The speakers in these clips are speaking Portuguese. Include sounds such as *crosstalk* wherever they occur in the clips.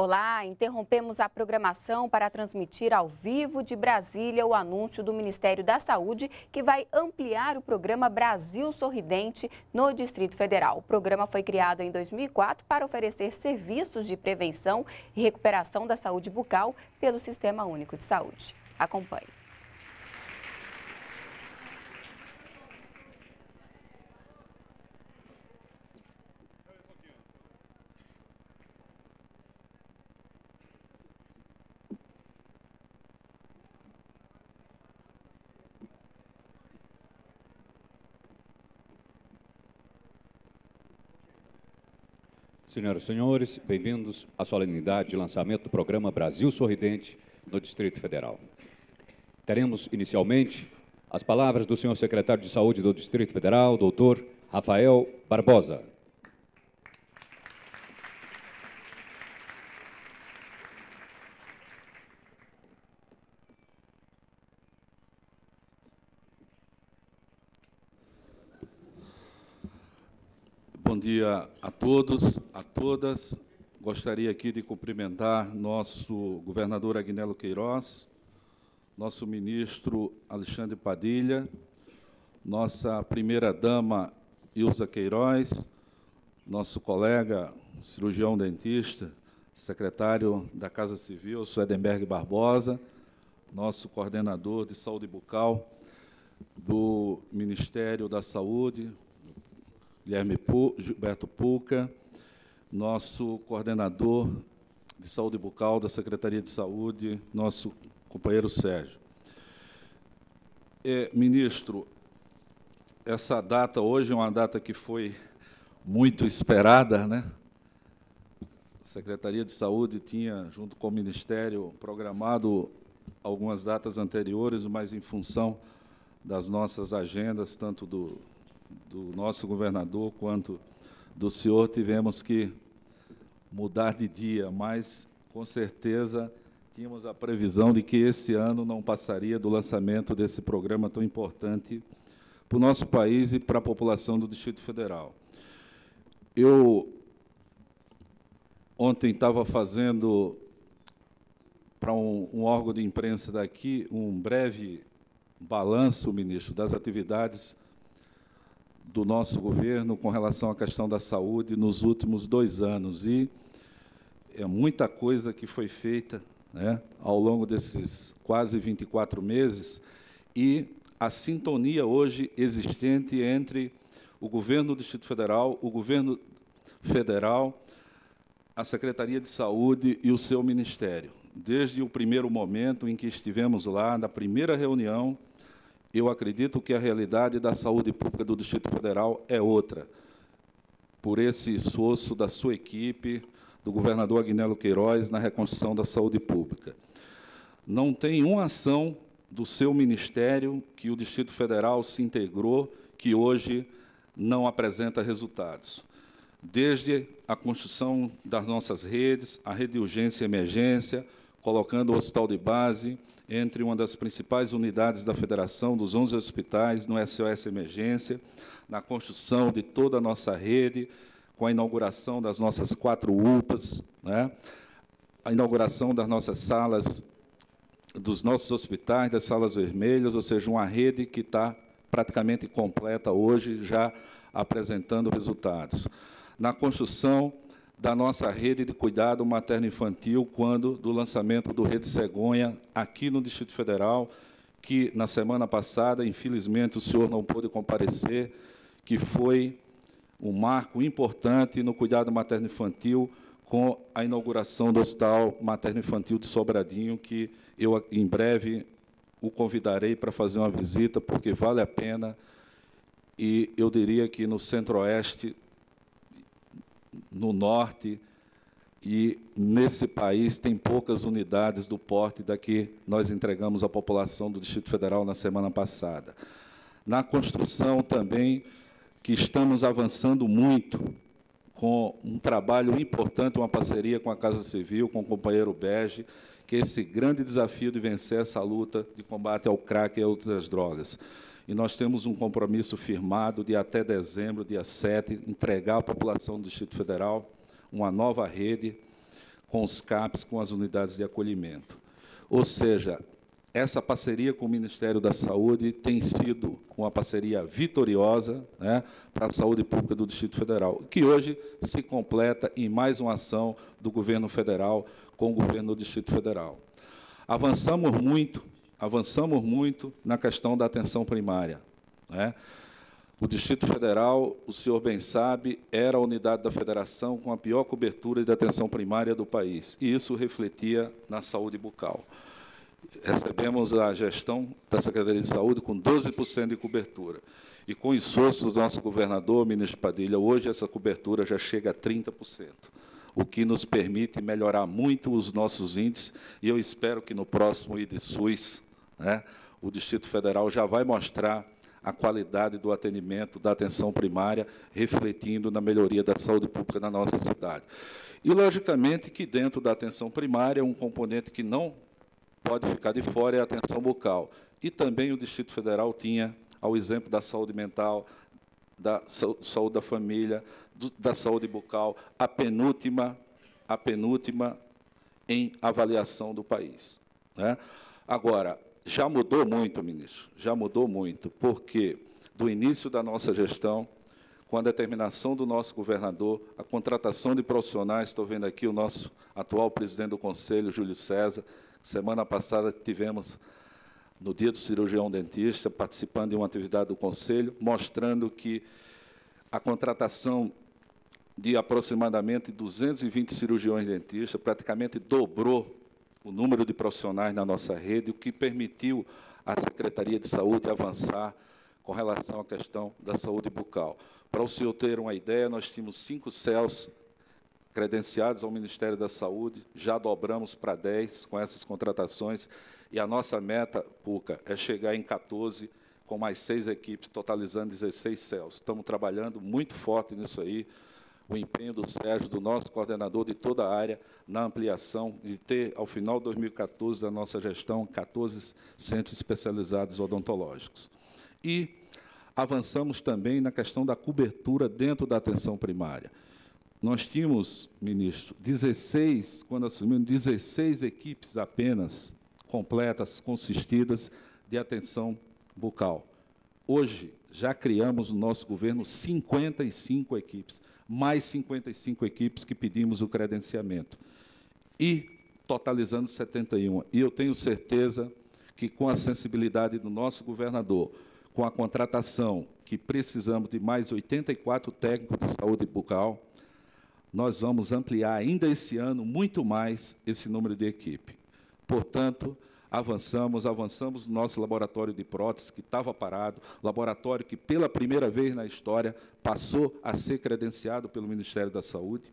Olá, interrompemos a programação para transmitir ao vivo de Brasília o anúncio do Ministério da Saúde que vai ampliar o programa Brasil Sorridente no Distrito Federal. O programa foi criado em 2004 para oferecer serviços de prevenção e recuperação da saúde bucal pelo Sistema Único de Saúde. Acompanhe. Senhoras e senhores, bem-vindos à solenidade de lançamento do programa Brasil Sorridente no Distrito Federal. Teremos inicialmente as palavras do senhor secretário de Saúde do Distrito Federal, doutor Rafael Barbosa. Dia a todos, a todas. Gostaria aqui de cumprimentar nosso governador Agnello Queiroz, nosso ministro Alexandre Padilha, nossa primeira-dama Ilza Queiroz, nosso colega cirurgião dentista, secretário da Casa Civil, Swedenberg Barbosa, nosso coordenador de saúde bucal do Ministério da Saúde, Guilherme Gilberto Puca, nosso coordenador de saúde bucal da Secretaria de Saúde, nosso companheiro Sérgio. É, ministro, essa data hoje é uma data que foi muito esperada, né? A Secretaria de Saúde tinha, junto com o Ministério, programado algumas datas anteriores, mas em função das nossas agendas, tanto do do nosso governador quanto do senhor, tivemos que mudar de dia, mas com certeza tínhamos a previsão de que esse ano não passaria do lançamento desse programa tão importante para o nosso país e para a população do Distrito Federal. Eu ontem estava fazendo para um, um, órgão de imprensa daqui um breve balanço, ministro, das atividades do nosso governo com relação à questão da saúde nos últimos dois anos. E é muita coisa que foi feita né, ao longo desses quase 24 meses e a sintonia hoje existente entre o governo do Distrito Federal, o governo federal, a Secretaria de Saúde e o seu ministério. Desde o primeiro momento em que estivemos lá, na primeira reunião, eu acredito que a realidade da saúde pública do Distrito Federal é outra. Por esse esforço da sua equipe, do governador Agnello Queiroz, na reconstrução da saúde pública. Não tem uma ação do seu ministério que o Distrito Federal se integrou que hoje não apresenta resultados. Desde a construção das nossas redes, a rede de urgência e emergência, colocando o hospital de base, entre uma das principais unidades da federação, dos 11 hospitais, no SOS Emergência, na construção de toda a nossa rede, com a inauguração das nossas quatro UPAs, né? a inauguração das nossas salas, dos nossos hospitais, das salas vermelhas, ou seja, uma rede que está praticamente completa hoje, já apresentando resultados. Na construção da nossa rede de cuidado materno-infantil quando do lançamento do Rede Cegonha aqui no Distrito Federal, que na semana passada, infelizmente, o senhor não pôde comparecer, que foi um marco importante no cuidado materno-infantil com a inauguração do Hospital Materno-Infantil de Sobradinho, que eu, em breve, o convidarei para fazer uma visita, porque vale a pena, e eu diria que no Centro-Oeste no norte, e nesse país tem poucas unidades do porte da que nós entregamos à população do Distrito Federal na semana passada. Na construção também, que estamos avançando muito com um trabalho importante, uma parceria com a Casa Civil, com o companheiro Bege, que é esse grande desafio de vencer essa luta de combate ao crack e a outras drogas e nós temos um compromisso firmado de até dezembro, dia 7, entregar à população do Distrito Federal uma nova rede com os CAPs, com as unidades de acolhimento. Ou seja, essa parceria com o Ministério da Saúde tem sido uma parceria vitoriosa né, para a saúde pública do Distrito Federal, que hoje se completa em mais uma ação do governo federal com o governo do Distrito Federal. Avançamos muito, avançamos muito na questão da atenção primária. Né? O Distrito Federal, o senhor bem sabe, era a unidade da federação com a pior cobertura de atenção primária do país, e isso refletia na saúde bucal recebemos a gestão da Secretaria de Saúde com 12% de cobertura. E com o esforço do nosso governador, ministro Padilha, hoje essa cobertura já chega a 30%, o que nos permite melhorar muito os nossos índices, e eu espero que no próximo IDSUS, né, o Distrito Federal já vai mostrar a qualidade do atendimento, da atenção primária, refletindo na melhoria da saúde pública na nossa cidade. E, logicamente, que dentro da atenção primária, um componente que não pode ficar de fora é a atenção bucal. E também o Distrito Federal tinha, ao exemplo da saúde mental, da saúde da família, do, da saúde bucal, a penúltima, a penúltima em avaliação do país. Né? Agora, já mudou muito, ministro, já mudou muito, porque do início da nossa gestão, com a determinação do nosso governador, a contratação de profissionais, estou vendo aqui o nosso atual presidente do Conselho, Júlio César, Semana passada tivemos, no dia do cirurgião dentista, participando de uma atividade do Conselho, mostrando que a contratação de aproximadamente 220 cirurgiões dentistas praticamente dobrou o número de profissionais na nossa rede, o que permitiu à Secretaria de Saúde avançar com relação à questão da saúde bucal. Para o senhor ter uma ideia, nós tínhamos cinco céus credenciados ao Ministério da Saúde, já dobramos para 10 com essas contratações, e a nossa meta, PUCA, é chegar em 14 com mais seis equipes, totalizando 16 céus. Estamos trabalhando muito forte nisso aí, o empenho do Sérgio, do nosso coordenador de toda a área, na ampliação, de ter, ao final de 2014, da nossa gestão, 14 centros especializados odontológicos. E avançamos também na questão da cobertura dentro da atenção primária. Nós tínhamos, ministro, 16, quando assumimos, 16 equipes apenas completas, consistidas de atenção bucal. Hoje, já criamos no nosso governo 55 equipes, mais 55 equipes que pedimos o credenciamento. E totalizando 71. E eu tenho certeza que, com a sensibilidade do nosso governador, com a contratação que precisamos de mais 84 técnicos de saúde bucal, nós vamos ampliar ainda esse ano muito mais esse número de equipe. Portanto, avançamos, avançamos no nosso laboratório de prótese, que estava parado, laboratório que, pela primeira vez na história, passou a ser credenciado pelo Ministério da Saúde.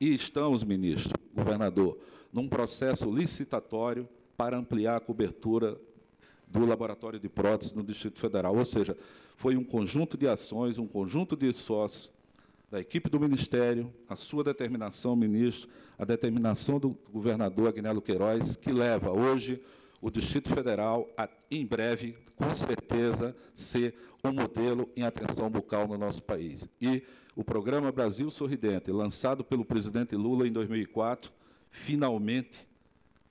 E estamos, ministro, governador, num processo licitatório para ampliar a cobertura do laboratório de prótese no Distrito Federal. Ou seja, foi um conjunto de ações, um conjunto de esforços da equipe do Ministério, a sua determinação, ministro, a determinação do governador Agnello Queiroz, que leva hoje o Distrito Federal em breve, com certeza, ser um modelo em atenção bucal no nosso país. E o programa Brasil Sorridente, lançado pelo presidente Lula em 2004, finalmente,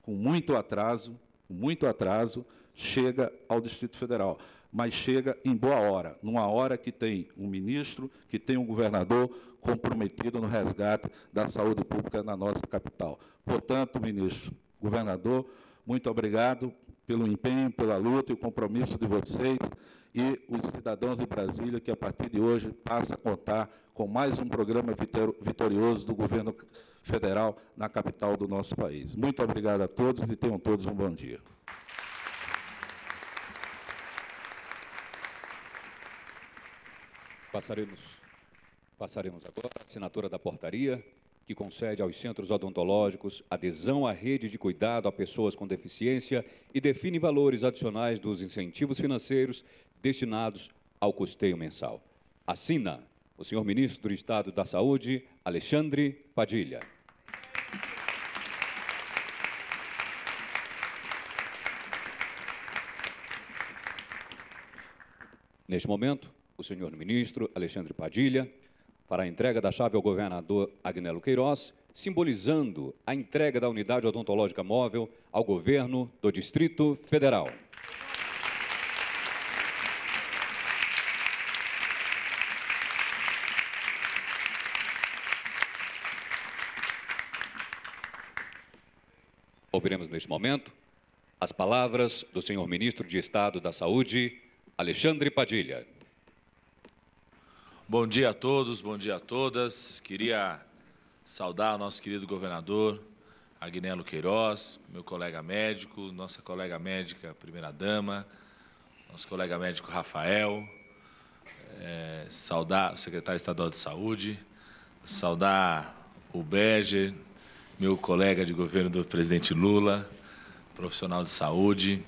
com muito atraso, com muito atraso, chega ao Distrito Federal mas chega em boa hora, numa hora que tem um ministro, que tem um governador comprometido no resgate da saúde pública na nossa capital. Portanto, ministro, governador, muito obrigado pelo empenho, pela luta e o compromisso de vocês e os cidadãos de Brasília, que a partir de hoje passa a contar com mais um programa vitorioso do governo federal na capital do nosso país. Muito obrigado a todos e tenham todos um bom dia. Passaremos, passaremos agora a assinatura da portaria que concede aos centros odontológicos adesão à rede de cuidado a pessoas com deficiência e define valores adicionais dos incentivos financeiros destinados ao custeio mensal. Assina o senhor ministro do Estado da Saúde, Alexandre Padilha. Neste momento, o senhor ministro Alexandre Padilha para a entrega da chave ao governador Agnelo Queiroz, simbolizando a entrega da unidade odontológica móvel ao governo do Distrito Federal. Ouviremos neste momento as palavras do senhor ministro de Estado da Saúde, Alexandre Padilha. Bom dia a todos, bom dia a todas. Queria saudar o nosso querido governador Agnello Queiroz, meu colega médico, nossa colega médica, primeira-dama, nosso colega médico Rafael, é, saudar o secretário estadual de saúde, saudar o Berger, meu colega de governo do presidente Lula, profissional de saúde.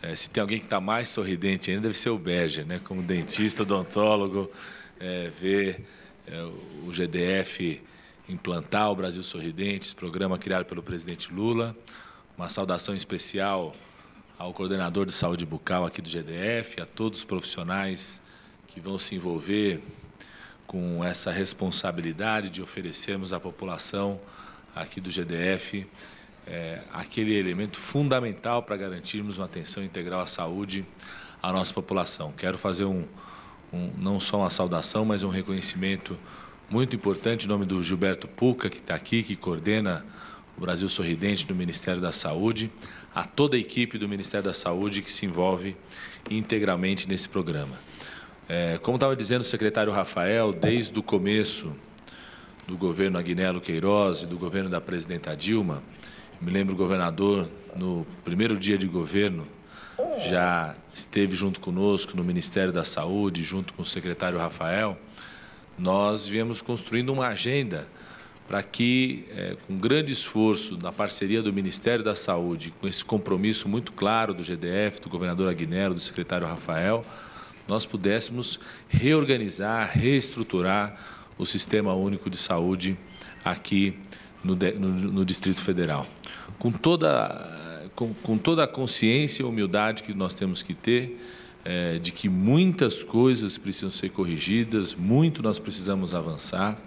É, se tem alguém que está mais sorridente ainda, deve ser o Berger, né? como dentista, odontólogo, é, ver é, o GDF implantar o Brasil Sorridentes, programa criado pelo presidente Lula. Uma saudação especial ao coordenador de saúde bucal aqui do GDF, a todos os profissionais que vão se envolver com essa responsabilidade de oferecermos à população aqui do GDF é, aquele elemento fundamental para garantirmos uma atenção integral à saúde à nossa população. Quero fazer um, um, não só uma saudação, mas um reconhecimento muito importante em nome do Gilberto Puca, que está aqui, que coordena o Brasil Sorridente do Ministério da Saúde, a toda a equipe do Ministério da Saúde que se envolve integralmente nesse programa. É, como estava dizendo o secretário Rafael, desde o começo do governo Agnello Queiroz e do governo da presidenta Dilma, me lembro o governador, no primeiro dia de governo, já esteve junto conosco no Ministério da Saúde, junto com o secretário Rafael, nós viemos construindo uma agenda para que, é, com grande esforço, na parceria do Ministério da Saúde, com esse compromisso muito claro do GDF, do governador Aguinero, do secretário Rafael, nós pudéssemos reorganizar, reestruturar o Sistema Único de Saúde aqui no, no, no Distrito Federal. Com toda, com, com, toda a consciência e humildade que nós temos que ter, é, de que muitas coisas precisam ser corrigidas, muito nós precisamos avançar.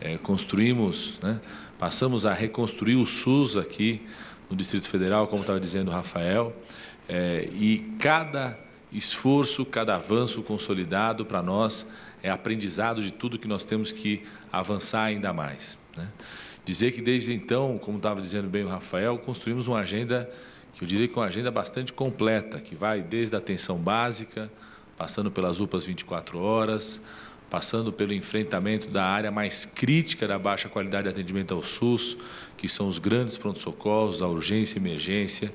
É, construímos, né, passamos a reconstruir o SUS aqui no Distrito Federal, como estava dizendo o Rafael, é, e cada esforço, cada avanço consolidado para nós é aprendizado de tudo que nós temos que avançar ainda mais. Né? Dizer que desde então, como estava dizendo bem o Rafael, construímos uma agenda, que eu diria que uma agenda bastante completa, que vai desde a atenção básica, passando pelas UPAs 24 horas, passando pelo enfrentamento da área mais crítica da baixa qualidade de atendimento ao SUS, que são os grandes pronto-socorros, a urgência e emergência,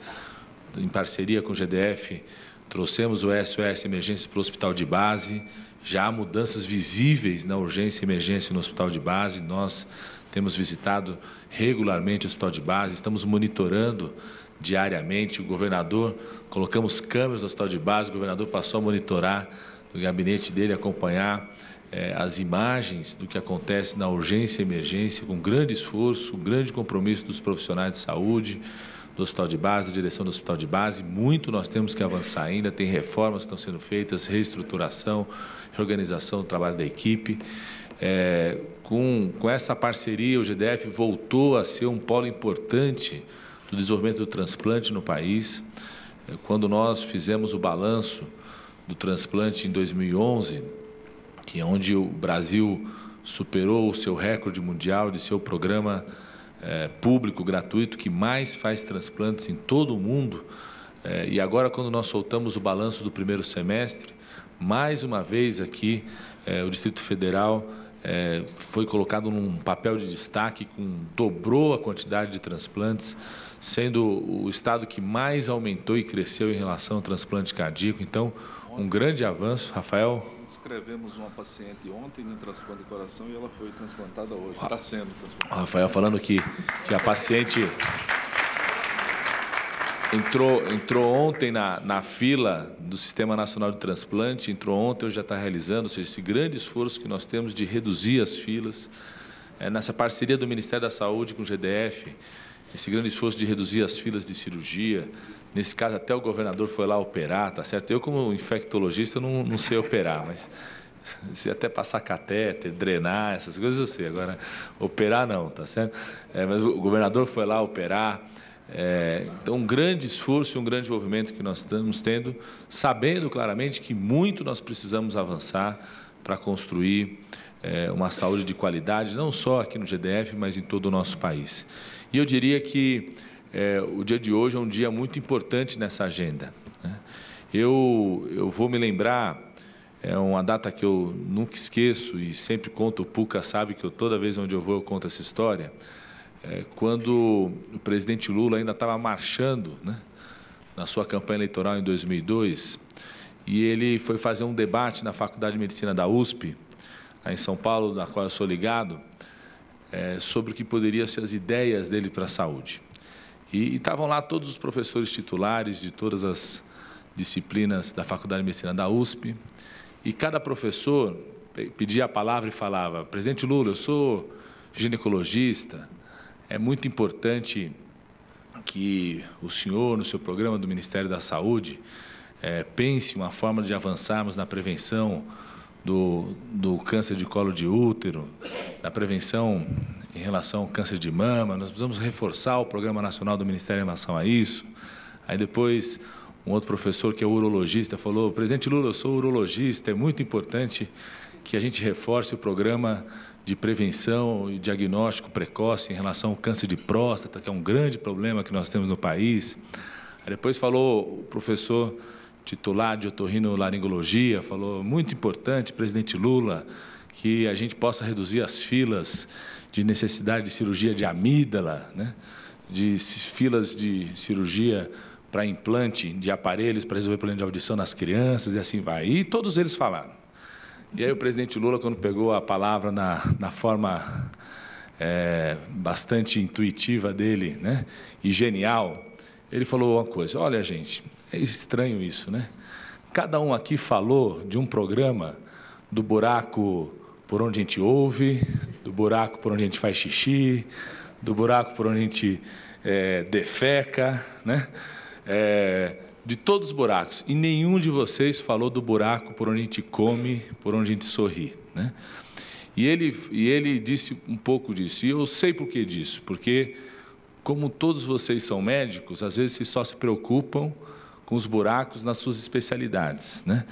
em parceria com o GDF, trouxemos o SOS Emergência para o hospital de base, já há mudanças visíveis na urgência e emergência no hospital de base. Nós temos visitado regularmente o hospital de base, estamos monitorando diariamente. O governador, colocamos câmeras no hospital de base, o governador passou a monitorar no gabinete dele, acompanhar eh, as imagens do que acontece na urgência e emergência, com grande esforço, grande compromisso dos profissionais de saúde, do hospital de base, da direção do hospital de base. Muito nós temos que avançar ainda, tem reformas que estão sendo feitas, reestruturação, reorganização do trabalho da equipe. É, com, com essa parceria, o GDF voltou a ser um polo importante do desenvolvimento do transplante no país. É, quando nós fizemos o balanço do transplante em 2011, que é onde o Brasil superou o seu recorde mundial de ser o programa é, público gratuito que mais faz transplantes em todo o mundo. É, e agora, quando nós soltamos o balanço do primeiro semestre, mais uma vez aqui, é, o Distrito Federal é, foi colocado num papel de destaque, com, dobrou a quantidade de transplantes, sendo o estado que mais aumentou e cresceu em relação ao transplante cardíaco. Então, um grande avanço. Rafael? Escrevemos uma paciente ontem no transplante de coração e ela foi transplantada hoje. Está sendo transplantada. Rafael falando que, que a paciente Entrou, entrou ontem na, na fila do Sistema Nacional de Transplante, entrou ontem, hoje já está realizando, ou seja, esse grande esforço que nós temos de reduzir as filas, é, nessa parceria do Ministério da Saúde com o GDF, esse grande esforço de reduzir as filas de cirurgia, nesse caso até o governador foi lá operar, tá certo? Eu como infectologista não, não sei operar, mas *laughs* Se até passar catéter, drenar, essas coisas eu sei. Agora, operar não, tá certo? É, mas o governador foi lá operar. É, então, um grande esforço e um grande envolvimento que nós estamos tendo, sabendo claramente que muito nós precisamos avançar para construir é, uma saúde de qualidade, não só aqui no GDF, mas em todo o nosso país. E eu diria que é, o dia de hoje é um dia muito importante nessa agenda. Né? Eu, eu vou me lembrar, é uma data que eu nunca esqueço e sempre conto, o Puca sabe que eu, toda vez onde eu vou eu conto essa história, é, quando o presidente Lula ainda estava marchando né, na sua campanha eleitoral em 2002, e ele foi fazer um debate na Faculdade de Medicina da USP, em São Paulo, da qual eu sou ligado, é, sobre o que poderiam ser as ideias dele para a saúde. E, estavam lá todos os professores titulares de todas as disciplinas da Faculdade de Medicina da USP, e cada professor pedia a palavra e falava: Presidente Lula, eu sou ginecologista, é muito importante que o senhor, no seu programa do Ministério da Saúde, é, pense uma forma de avançarmos na prevenção do, do câncer de colo de útero, da prevenção em relação ao câncer de mama. Nós precisamos reforçar o Programa Nacional do Ministério em relação a isso. Aí depois, um outro professor que é urologista falou: Presidente Lula, eu sou urologista, é muito importante que a gente reforce o programa de prevenção e diagnóstico precoce em relação ao câncer de próstata, que é um grande problema que nós temos no país. Aí depois falou o professor titular de otorrinolaringologia, falou muito importante, presidente Lula, que a gente possa reduzir as filas de necessidade de cirurgia de amígdala, né? de filas de cirurgia para implante de aparelhos para resolver problema de audição nas crianças e assim vai. E todos eles falaram. E aí o presidente Lula, quando pegou a palavra na, na forma é, bastante intuitiva dele né? e genial, ele falou uma coisa: olha, gente, é estranho isso, né? Cada um aqui falou de um programa do buraco por onde a gente ouve, do buraco por onde a gente faz xixi, do buraco por onde a gente é, defeca, né? É, de todos os buracos. E nenhum de vocês falou do buraco por onde a gente come, por onde a gente sorri. Né? E, ele, e ele disse um pouco disso. E eu sei por que disso. Porque, como todos vocês são médicos, às vezes vocês só se preocupam com os buracos nas suas especialidades. Né?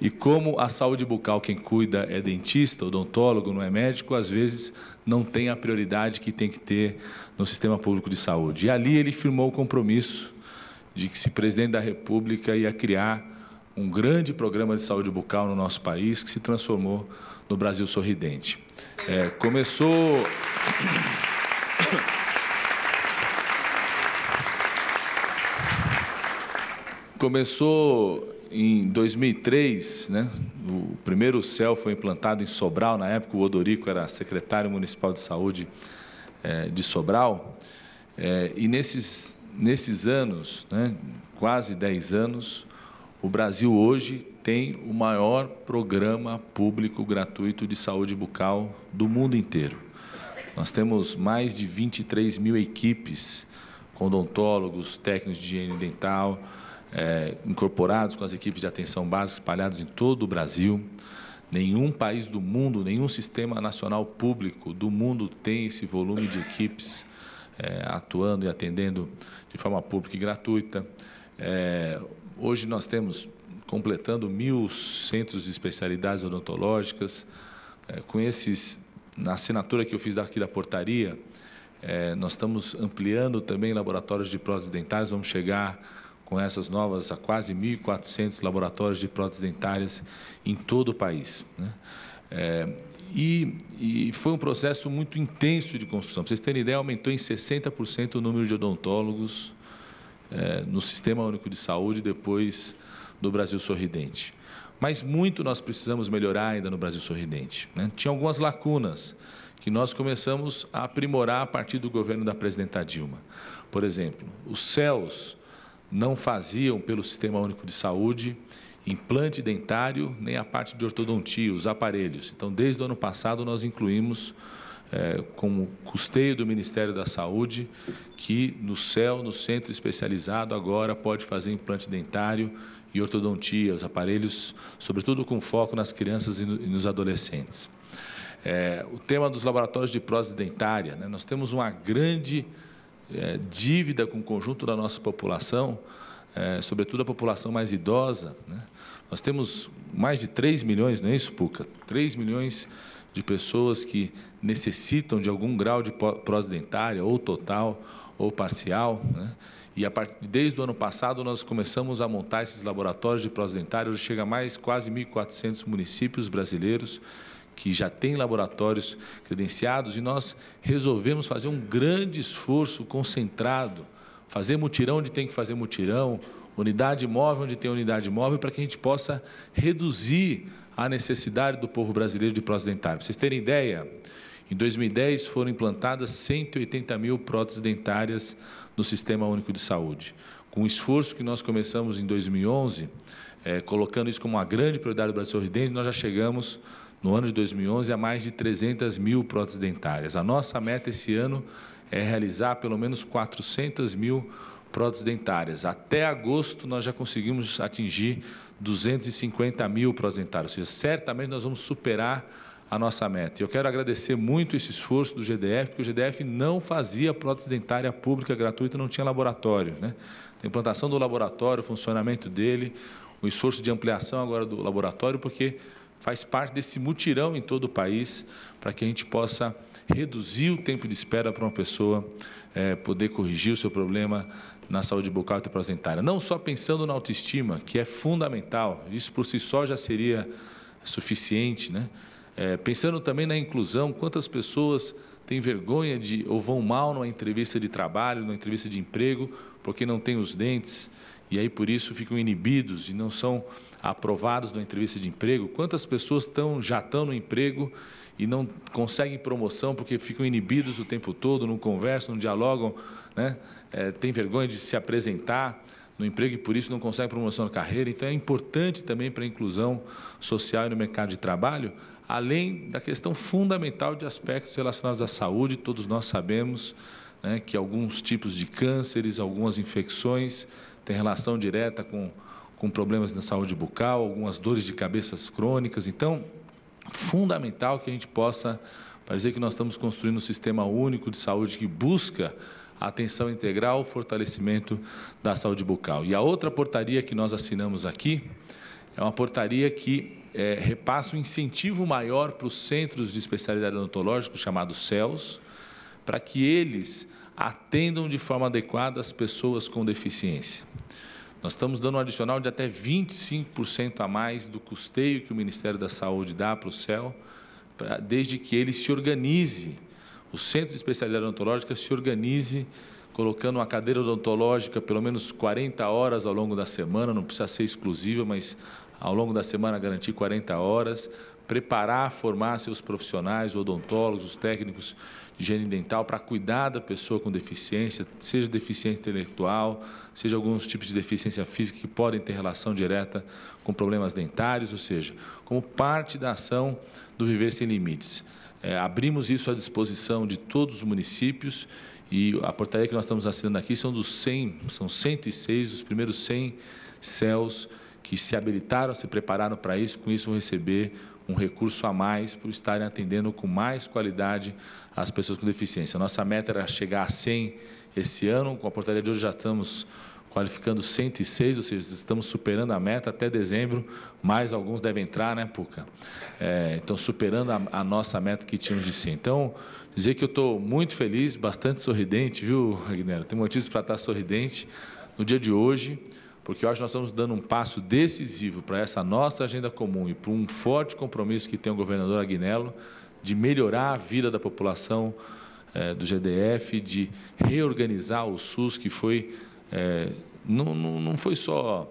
E como a saúde bucal, quem cuida é dentista, odontólogo, não é médico, às vezes não tem a prioridade que tem que ter no sistema público de saúde. E ali ele firmou o compromisso de que, se presidente da República, ia criar um grande programa de saúde bucal no nosso país, que se transformou no Brasil Sorridente. É, começou. *coughs* Começou em 2003, né? O primeiro CEL foi implantado em Sobral, na época o Odorico era secretário municipal de saúde é, de Sobral. É, e nesses, nesses anos, né, quase 10 anos, o Brasil hoje tem o maior programa público gratuito de saúde bucal do mundo inteiro. Nós temos mais de 23 mil equipes com odontólogos, técnicos de higiene dental, é, incorporados com as equipes de atenção básica espalhados em todo o Brasil. Nenhum país do mundo, nenhum sistema nacional público do mundo tem esse volume de equipes é, atuando e atendendo de forma pública e gratuita. É, hoje nós temos completando mil centros de especialidades odontológicas. É, com esses, na assinatura que eu fiz daqui da portaria, nós estamos ampliando também laboratórios de próteses dentárias, vamos chegar com essas novas, a quase 1.400 laboratórios de próteses dentárias em todo o país. Né? É, e, e, foi um processo muito intenso de construção. Para vocês terem ideia, aumentou em 60% o número de odontólogos é, no Sistema Único de Saúde depois do Brasil Sorridente. Mas muito nós precisamos melhorar ainda no Brasil Sorridente. Né? Tinha algumas lacunas que nós começamos a aprimorar a partir do governo da presidenta Dilma. Por exemplo, os céus não faziam pelo Sistema Único de Saúde implante dentário nem a parte de ortodontia, os aparelhos. Então, desde o ano passado, nós incluímos é, como custeio do Ministério da Saúde que no CEL, no centro especializado, agora pode fazer implante dentário e ortodontia, os aparelhos, sobretudo com foco nas crianças e nos adolescentes. É, o tema dos laboratórios de prótese dentária, né? nós temos uma grande é, dívida com o conjunto da nossa população, é, sobretudo a população mais idosa. Né? Nós temos mais de 3 milhões, não é isso, Puca? 3 milhões de pessoas que necessitam de algum grau de prótese dentária, ou total, ou parcial. Né? E a part... desde o ano passado nós começamos a montar esses laboratórios de prótese dentária. Hoje chega a mais quase 1.400 municípios brasileiros que já têm laboratórios credenciados e nós resolvemos fazer um grande esforço concentrado, fazer mutirão onde tem que fazer mutirão, unidade móvel onde tem unidade móvel, para que a gente possa reduzir a necessidade do povo brasileiro de prótese dentária. Para vocês terem ideia, em 2010 foram implantadas 180 mil próteses dentárias no Sistema Único de Saúde. Com o esforço que nós começamos em 2011, é, colocando isso como uma grande prioridade do Brasil Sorridente, nós já chegamos no ano de 2011 a mais de 300 mil próteses dentárias. A nossa meta esse ano é realizar pelo menos 400 mil próteses dentárias. Até agosto nós já conseguimos atingir 250 mil próteses dentárias, ou seja, certamente nós vamos superar a nossa meta. Eu quero agradecer muito esse esforço do GDF, porque o GDF não fazia prótese dentária pública gratuita, não tinha laboratório. Né? A implantação do laboratório, o funcionamento dele, o esforço de ampliação agora do laboratório, porque faz parte desse mutirão em todo o país para que a gente possa reduzir o tempo de espera para uma pessoa é, poder corrigir o seu problema na saúde bucal e representária. Não só pensando na autoestima, que é fundamental, isso por si só já seria suficiente, né? É, pensando também na inclusão, quantas pessoas têm vergonha de ou vão mal numa entrevista de trabalho, numa entrevista de emprego, porque não têm os dentes e aí por isso ficam inibidos e não são aprovados na entrevista de emprego? Quantas pessoas estão, já estão no emprego e não conseguem promoção porque ficam inibidos o tempo todo, não conversam, não dialogam, né? É, tem vergonha de se apresentar no emprego e por isso não conseguem promoção na carreira. Então é importante também para a inclusão social e no mercado de trabalho, além da questão fundamental de aspectos relacionados à saúde. Todos nós sabemos né, que alguns tipos de cânceres, algumas infecções têm relação direta com com problemas na saúde bucal, algumas dores de cabeças crônicas. Então, fundamental que a gente possa dizer que nós estamos construindo um sistema único de saúde que busca a atenção integral, o fortalecimento da saúde bucal. E a outra portaria que nós assinamos aqui é uma portaria que é, repassa um incentivo maior para os centros de especialidade odontológica, chamados CELS, para que eles atendam de forma adequada as pessoas com deficiência. Nós estamos dando um adicional de até 25% a mais do custeio que o Ministério da Saúde dá para o CEL, desde que ele se organize, o Centro de Especialidade Odontológica se organize, colocando uma cadeira odontológica pelo menos 40 horas ao longo da semana, não precisa ser exclusiva, mas ao longo da semana garantir 40 horas, preparar, formar seus profissionais, odontólogos, os técnicos de higiene dental para cuidar da pessoa com deficiência, seja deficiência intelectual, seja alguns tipos de deficiência física que podem ter relação direta com problemas dentários, ou seja, como parte da ação do Viver Sem Limites. É, abrimos isso à disposição de todos os municípios e a portaria que nós estamos assinando aqui são dos 100, são 106, os primeiros 100 céus que se habilitaram, se prepararam para isso, com isso vão receber um recurso a mais por estarem atendendo com mais qualidade as pessoas com deficiência. Nossa meta era chegar a 100 esse ano, com a portaria de hoje já estamos qualificando 106, ou seja, estamos superando a meta até dezembro, mais alguns devem entrar, né, Puca? É, então, superando a, a, nossa meta que tínhamos de 100. Então, dizer que eu estou muito feliz, bastante sorridente, viu, Agnero? Tem motivos para estar sorridente no dia de hoje, porque eu acho que nós estamos dando um passo decisivo para essa nossa agenda comum e para um forte compromisso que tem o governador Agnello de melhorar a vida da população é, do GDF, de reorganizar o SUS, que foi é, não, não, não, foi só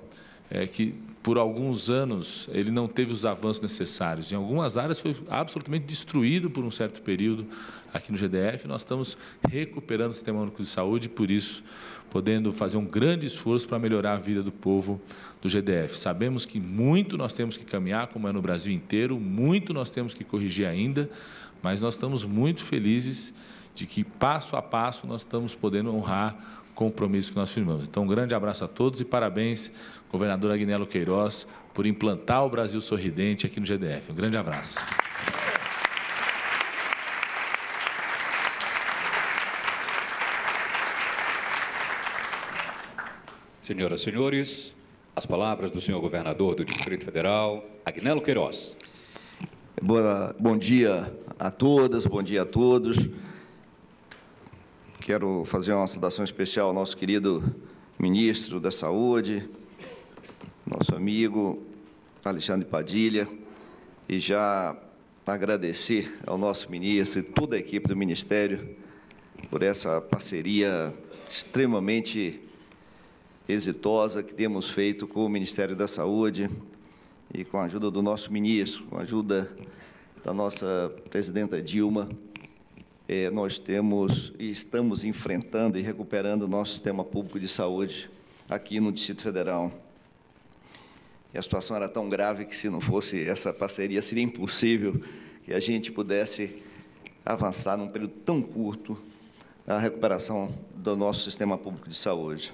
é, que por alguns anos ele não teve os avanços necessários. Em algumas áreas foi absolutamente destruído por um certo período aqui no GDF. Nós estamos recuperando o sistema único de saúde, por isso podendo fazer um grande esforço para melhorar a vida do povo do GDF. Sabemos que muito nós temos que caminhar, como é no Brasil inteiro, muito nós temos que corrigir ainda, mas nós estamos muito felizes de que passo a passo nós estamos podendo honrar compromisso que nós firmamos. Então, um grande abraço a todos e parabéns, governador Agnello Queiroz, por implantar o Brasil Sorridente aqui no GDF. Um grande abraço. Senhoras e senhores, as palavras do senhor governador do Distrito Federal, Agnello Queiroz. Boa, bom dia a todas, bom dia a todos. Quero fazer uma saudação especial ao nosso querido ministro da Saúde, nosso amigo Alexandre Padilha, e já agradecer ao nosso ministro e toda a equipe do Ministério por essa parceria extremamente exitosa que temos feito com o Ministério da Saúde e com a ajuda do nosso ministro, com a ajuda da nossa presidenta Dilma, eh, nós temos e estamos enfrentando e recuperando o nosso sistema público de saúde aqui no Distrito Federal. E a situação era tão grave que, se não fosse essa parceria, seria impossível que a gente pudesse avançar num período tão curto a recuperação do nosso sistema público de saúde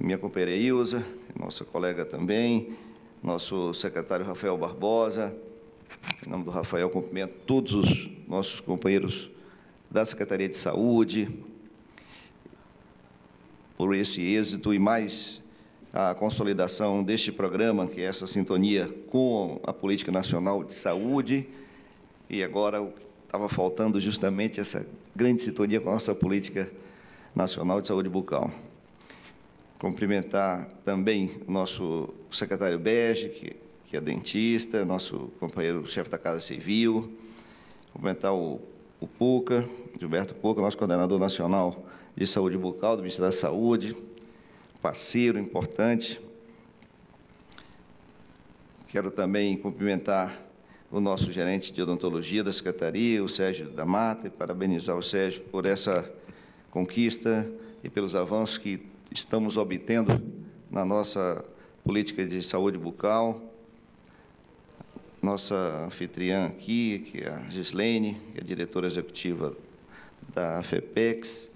minha companheira Ilza, nossa colega também, nosso secretário Rafael Barbosa. Em nome do Rafael, cumprimento todos os nossos companheiros da Secretaria de Saúde por esse êxito e mais a consolidação deste programa, que é essa sintonia com a Política Nacional de Saúde, e agora estava faltando justamente essa grande sintonia com a nossa Política Nacional de Saúde Bucal. Cumprimentar também o nosso secretário Bege, que, que é dentista, nosso companheiro chefe da Casa Civil. Cumprimentar o, o Puca, Gilberto Puca, nosso coordenador nacional de saúde bucal do Ministério da Saúde, parceiro importante. Quero também cumprimentar o nosso gerente de odontologia da Secretaria, o Sérgio da Mata, e parabenizar o Sérgio por essa conquista e pelos avanços que estamos obtendo na nossa política de saúde bucal. Nossa anfitriã aqui, que é a Gislene, que é a diretora executiva da FEPEX,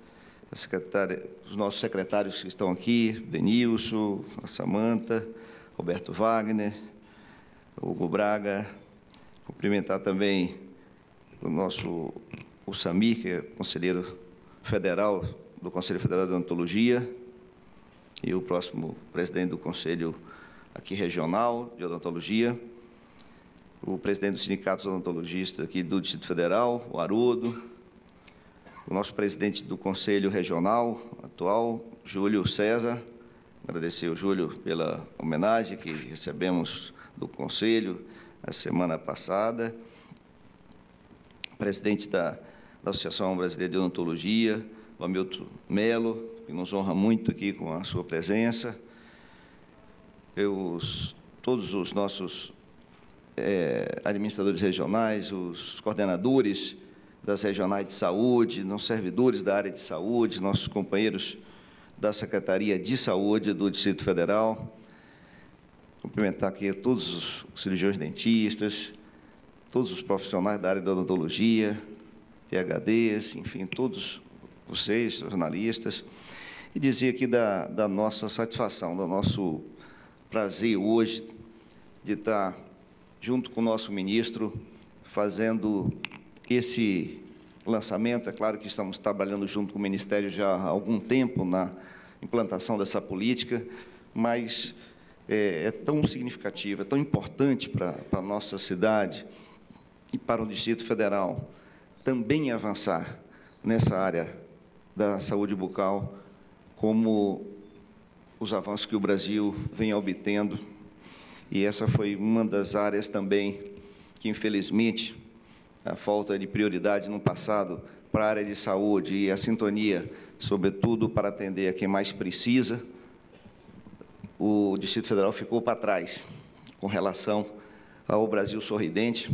os nossos secretários que estão aqui, Denilson, a Samanta, Roberto Wagner, Hugo Braga, cumprimentar também o nosso o Samir, que é conselheiro federal do Conselho Federal de Odontologia, e o próximo presidente do Conselho aqui regional de odontologia, o presidente do Sindicato Odontologistas aqui do Distrito Federal, o Arudo, o nosso presidente do Conselho Regional atual, Júlio César, agradecer ao Júlio pela homenagem que recebemos do Conselho a semana passada, presidente da, da Associação Brasileira de Odontologia, o Hamilton Melo, que nos honra muito aqui com a sua presença. Eu, todos os nossos é, administradores regionais, os coordenadores das regionais de saúde, nossos servidores da área de saúde, nossos companheiros da Secretaria de Saúde do Distrito Federal. Cumprimentar aqui todos os cirurgiões dentistas, todos os profissionais da área da odontologia, THDs, enfim, todos vocês, jornalistas e dizer aqui da, da nossa satisfação, do nosso prazer hoje de estar junto com o nosso ministro fazendo esse lançamento. É claro que estamos trabalhando junto com o Ministério já há algum tempo na implantação dessa política, mas é, é tão significativa, é tão importante para a nossa cidade e para o Distrito Federal também avançar nessa área da saúde bucal como os avanços que o Brasil vem obtendo. E essa foi uma das áreas também que, infelizmente, a falta de prioridade no passado para a área de saúde e a sintonia, sobretudo para atender a quem mais precisa, o Distrito Federal ficou para trás com relação ao Brasil Sorridente,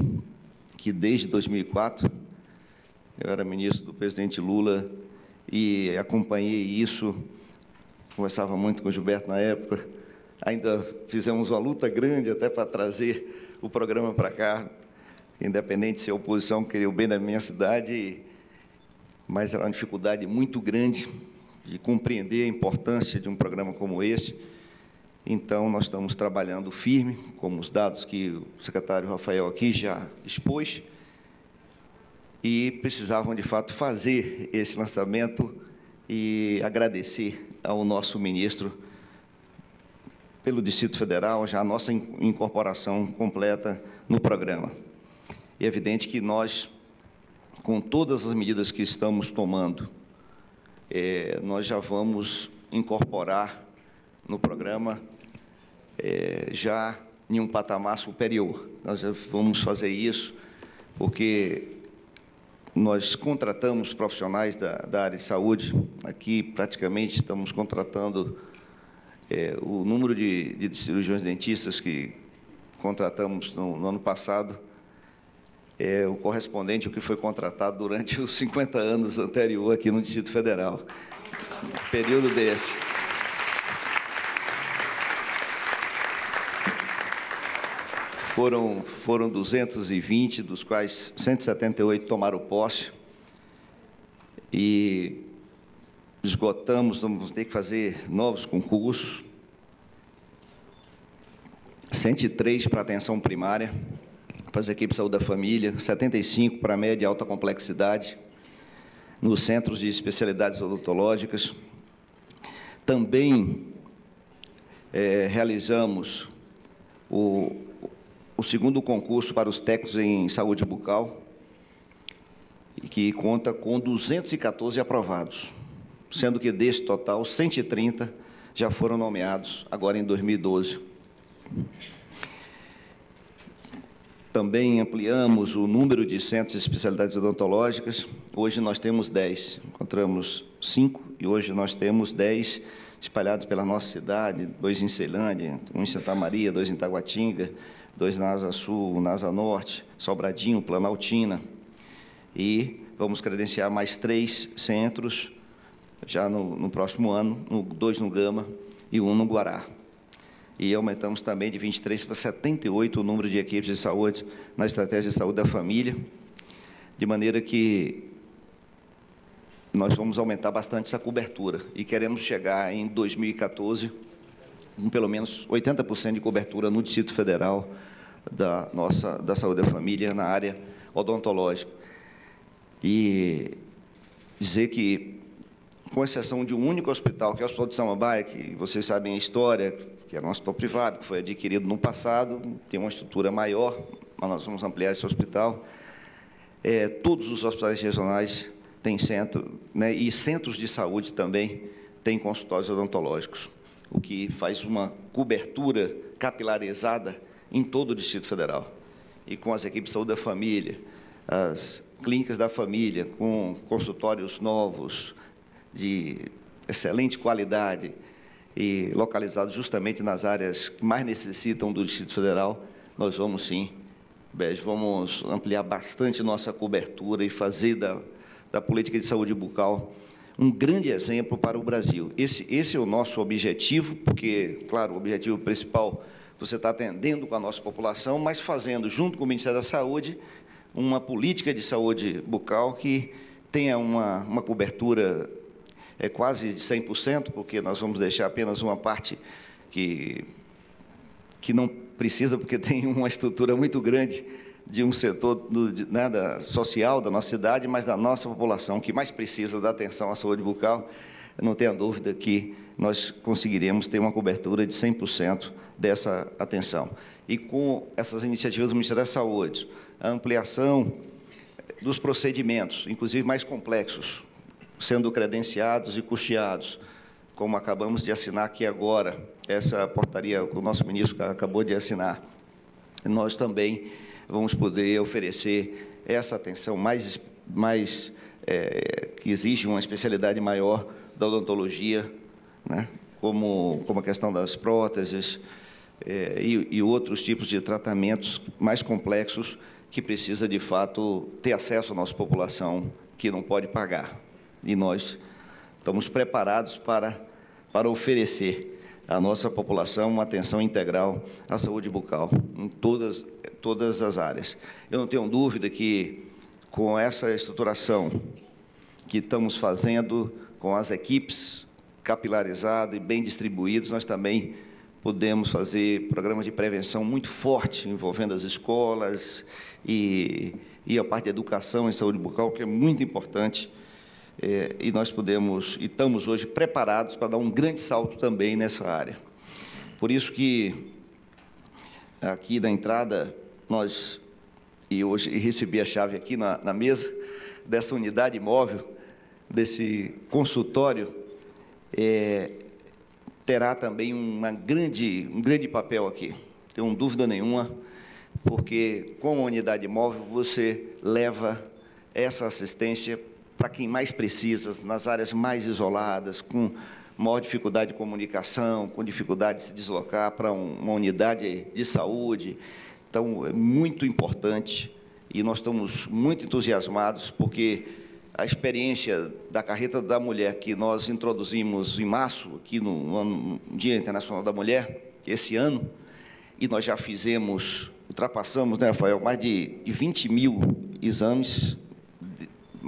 que desde 2004, eu era ministro do presidente Lula e acompanhei isso conversava muito com o Gilberto na época, ainda fizemos uma luta grande até para trazer o programa para cá, independente se a oposição queria o bem da minha cidade, mas era uma dificuldade muito grande de compreender a importância de um programa como esse. Então, nós estamos trabalhando firme, como os dados que o secretário Rafael aqui já expôs, e precisavam, de fato, fazer esse lançamento e agradecer ao nosso ministro pelo Distrito Federal, já a nossa incorporação completa no programa. É evidente que nós, com todas as medidas que estamos tomando, é, nós já vamos incorporar no programa é, já em um patamar superior. Nós já vamos fazer isso porque nós contratamos profissionais da, da área de saúde. Aqui, praticamente, estamos contratando é, o número de, de, cirurgiões dentistas que contratamos no, no, ano passado é o correspondente ao que foi contratado durante os 50 anos anterior aqui no Distrito Federal. Período desse. Foram, foram 220, dos quais 178 tomaram posse. E esgotamos, vamos ter que fazer novos concursos. 103 para atenção primária, para as equipes de saúde da família, 75 para média e alta complexidade, nos centros de especialidades odontológicas. Também é, realizamos o, o segundo concurso para os técnicos em saúde bucal, que conta com 214 aprovados, sendo que deste total, 130 já foram nomeados agora em 2012. Também ampliamos o número de centros de especialidades odontológicas. Hoje nós temos 10, encontramos 5 e hoje nós temos 10 espalhados pela nossa cidade, dois em Ceilândia, um em Santa Maria, dois em Taguatinga, dois na Asa Sul, na Asa Norte, Sobradinho, Planaltina. E vamos credenciar mais três centros já no, no próximo ano, no, dois no Gama e um no Guará. E aumentamos também de 23 para 78 o número de equipes de saúde na estratégia de saúde da família, de maneira que nós vamos aumentar bastante essa cobertura e queremos chegar em 2014 com pelo menos 80% de cobertura no Distrito Federal da nossa da saúde da família na área odontológica. E dizer que, com exceção de um único hospital, que é o Hospital de Samambaia, que vocês sabem a história, que era um hospital privado, que foi adquirido no passado, tem uma estrutura maior, mas nós vamos ampliar esse hospital. É, todos os hospitais regionais têm centro, né, e centros de saúde também têm consultórios odontológicos, o que faz uma cobertura capilarizada em todo o Distrito Federal. E com as equipes de saúde da família, as clínicas da família, com consultórios novos, de excelente qualidade e localizados justamente nas áreas que mais necessitam do Distrito Federal, nós vamos sim, vamos ampliar bastante nossa cobertura e fazer da, da política de saúde bucal um grande exemplo para o Brasil. Esse, esse é o nosso objetivo, porque, claro, o objetivo principal você está atendendo com a nossa população, mas fazendo, junto com o Ministério da Saúde, uma política de saúde bucal que tenha uma, uma cobertura é, quase de 100%, porque nós vamos deixar apenas uma parte que, que não precisa, porque *laughs* tem uma estrutura muito grande de um setor do, de, né, da, social da nossa cidade, mas da nossa população que mais precisa da atenção à saúde bucal, não tenha dúvida que nós conseguiremos ter uma cobertura de 100% dessa atenção. E com essas iniciativas do Ministério da Saúde, a ampliação dos procedimentos, inclusive mais complexos, sendo credenciados e custeados, como acabamos de assinar aqui agora, essa portaria que o nosso ministro acabou de assinar, nós também vamos poder oferecer essa atenção mais, mais é, que exige uma especialidade maior da odontologia, né? como, como a questão das próteses, é, e, e outros tipos de tratamentos mais complexos que precisa, de fato, ter acesso à nossa população que não pode pagar. E nós estamos preparados para, para oferecer à nossa população uma atenção integral à saúde bucal, em todas, todas as áreas. Eu não tenho dúvida que, com essa estruturação que estamos fazendo com as equipes capilarizado e bem distribuídos, nós também podemos fazer programas de prevenção muito forte, envolvendo as escolas e, e a parte de educação em saúde bucal, que é muito importante. É, e nós podemos, e estamos hoje preparados para dar um grande salto também nessa área. Por isso que, aqui na entrada, nós, e hoje recebi a chave aqui na, na mesa, dessa unidade móvel, desse consultório, é, terá também uma grande, um grande papel aqui, tenho dúvida nenhuma, porque com a unidade móvel você leva essa assistência para quem mais precisa, nas áreas mais isoladas, com maior dificuldade de comunicação, com dificuldade de se deslocar para uma unidade de saúde. Então, é muito importante e nós estamos muito entusiasmados porque a experiência da carreta da mulher que nós introduzimos em março, aqui no, Dia Internacional da Mulher, esse ano, e nós já fizemos, ultrapassamos, né, Rafael, mais de 20 mil exames,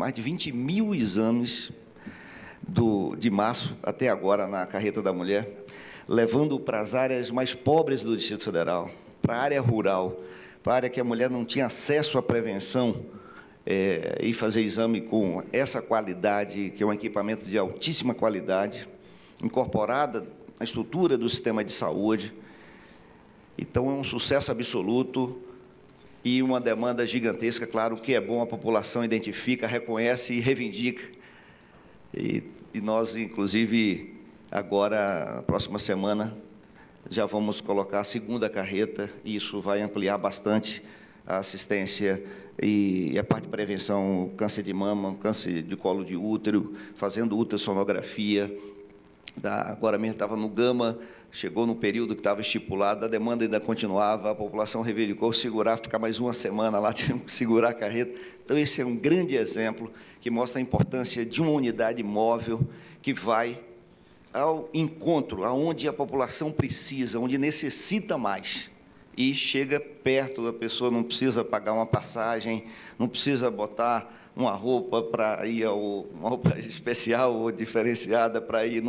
mais de 20 mil exames do, de março até agora na carreta da mulher, levando para as áreas mais pobres do Distrito Federal, para a área rural, para a área que a mulher não tinha acesso à prevenção, é, e fazer exame com essa qualidade, que é um equipamento de altíssima qualidade, incorporada na estrutura do sistema de saúde. Então, é um sucesso absoluto e uma demanda gigantesca. Claro que é bom, a população identifica, reconhece e reivindica. E, e nós, inclusive, agora, na próxima semana, já vamos colocar a segunda carreta, e isso vai ampliar bastante a assistência e, a parte de prevenção, câncer de mama, câncer de colo de útero, fazendo ultrassonografia. Da, agora mesmo estava no gama, chegou no período que estava estipulado, a demanda ainda continuava, a população reivindicou segurar, ficar mais uma semana lá, *laughs* tivemos que segurar a carreta. Então, esse é um grande exemplo que mostra a importância de uma unidade móvel que vai ao encontro, aonde a população precisa, onde necessita mais e chega perto da pessoa, não precisa pagar uma passagem, não precisa botar uma roupa para ir ao, uma roupa *laughs* especial ou diferenciada para ir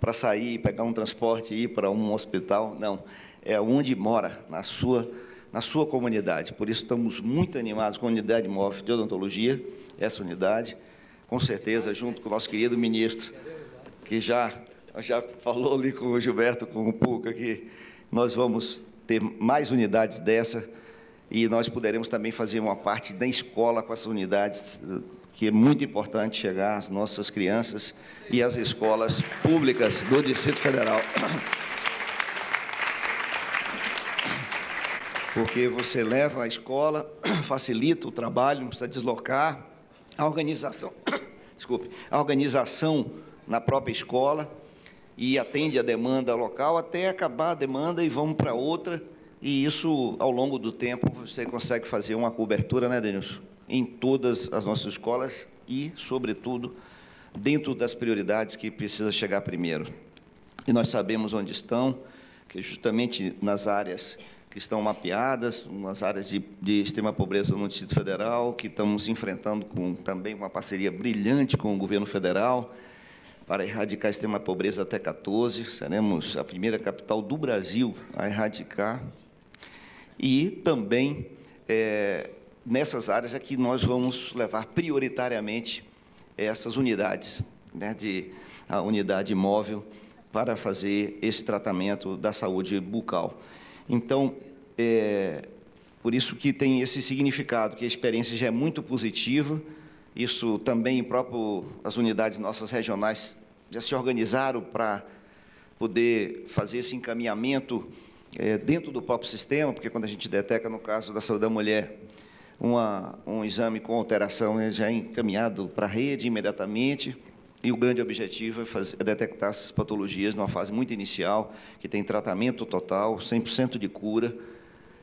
para sair, pegar um transporte e ir para um hospital, não. É onde mora, na sua na sua comunidade. Por isso estamos muito animados com a unidade móvel de odontologia, essa unidade, com certeza, junto com o nosso querido ministro, que já já falou ali com o Gilberto, com o Puca, que nós vamos ter mais unidades dessa e nós poderemos também fazer uma parte da escola com essas unidades, que é muito importante chegar às nossas crianças e às escolas públicas do Distrito Federal. Porque você leva a escola, facilita o trabalho, não precisa deslocar, a organização, *coughs* desculpe, a organização na própria escola, e atende a demanda local até acabar a demanda e vamos para outra. E isso, ao longo do tempo, você consegue fazer uma cobertura, né, Denilson? Em todas as nossas escolas e, sobretudo, dentro das prioridades que precisa chegar primeiro. E nós sabemos onde estão, que justamente nas áreas que estão mapeadas, nas áreas de, de extrema pobreza no Distrito Federal, que estamos enfrentando com também uma parceria brilhante com o governo federal, para erradicar a extrema pobreza até 14. Seremos a primeira capital do Brasil a erradicar. E também, é, nessas áreas é que nós vamos levar prioritariamente essas unidades, né, de, a unidade móvel, para fazer esse tratamento da saúde bucal. Então, é, por isso que tem esse significado, que a experiência já é muito positiva, isso também, próprio as unidades nossas regionais já se organizaram para poder fazer esse encaminhamento é, dentro do próprio sistema, porque quando a gente detecta, no caso da saúde da mulher, uma, um exame com alteração é já encaminhado para a rede imediatamente, e o grande objetivo é, fazer, é detectar essas patologias numa fase muito inicial, que tem tratamento total, 100% de cura,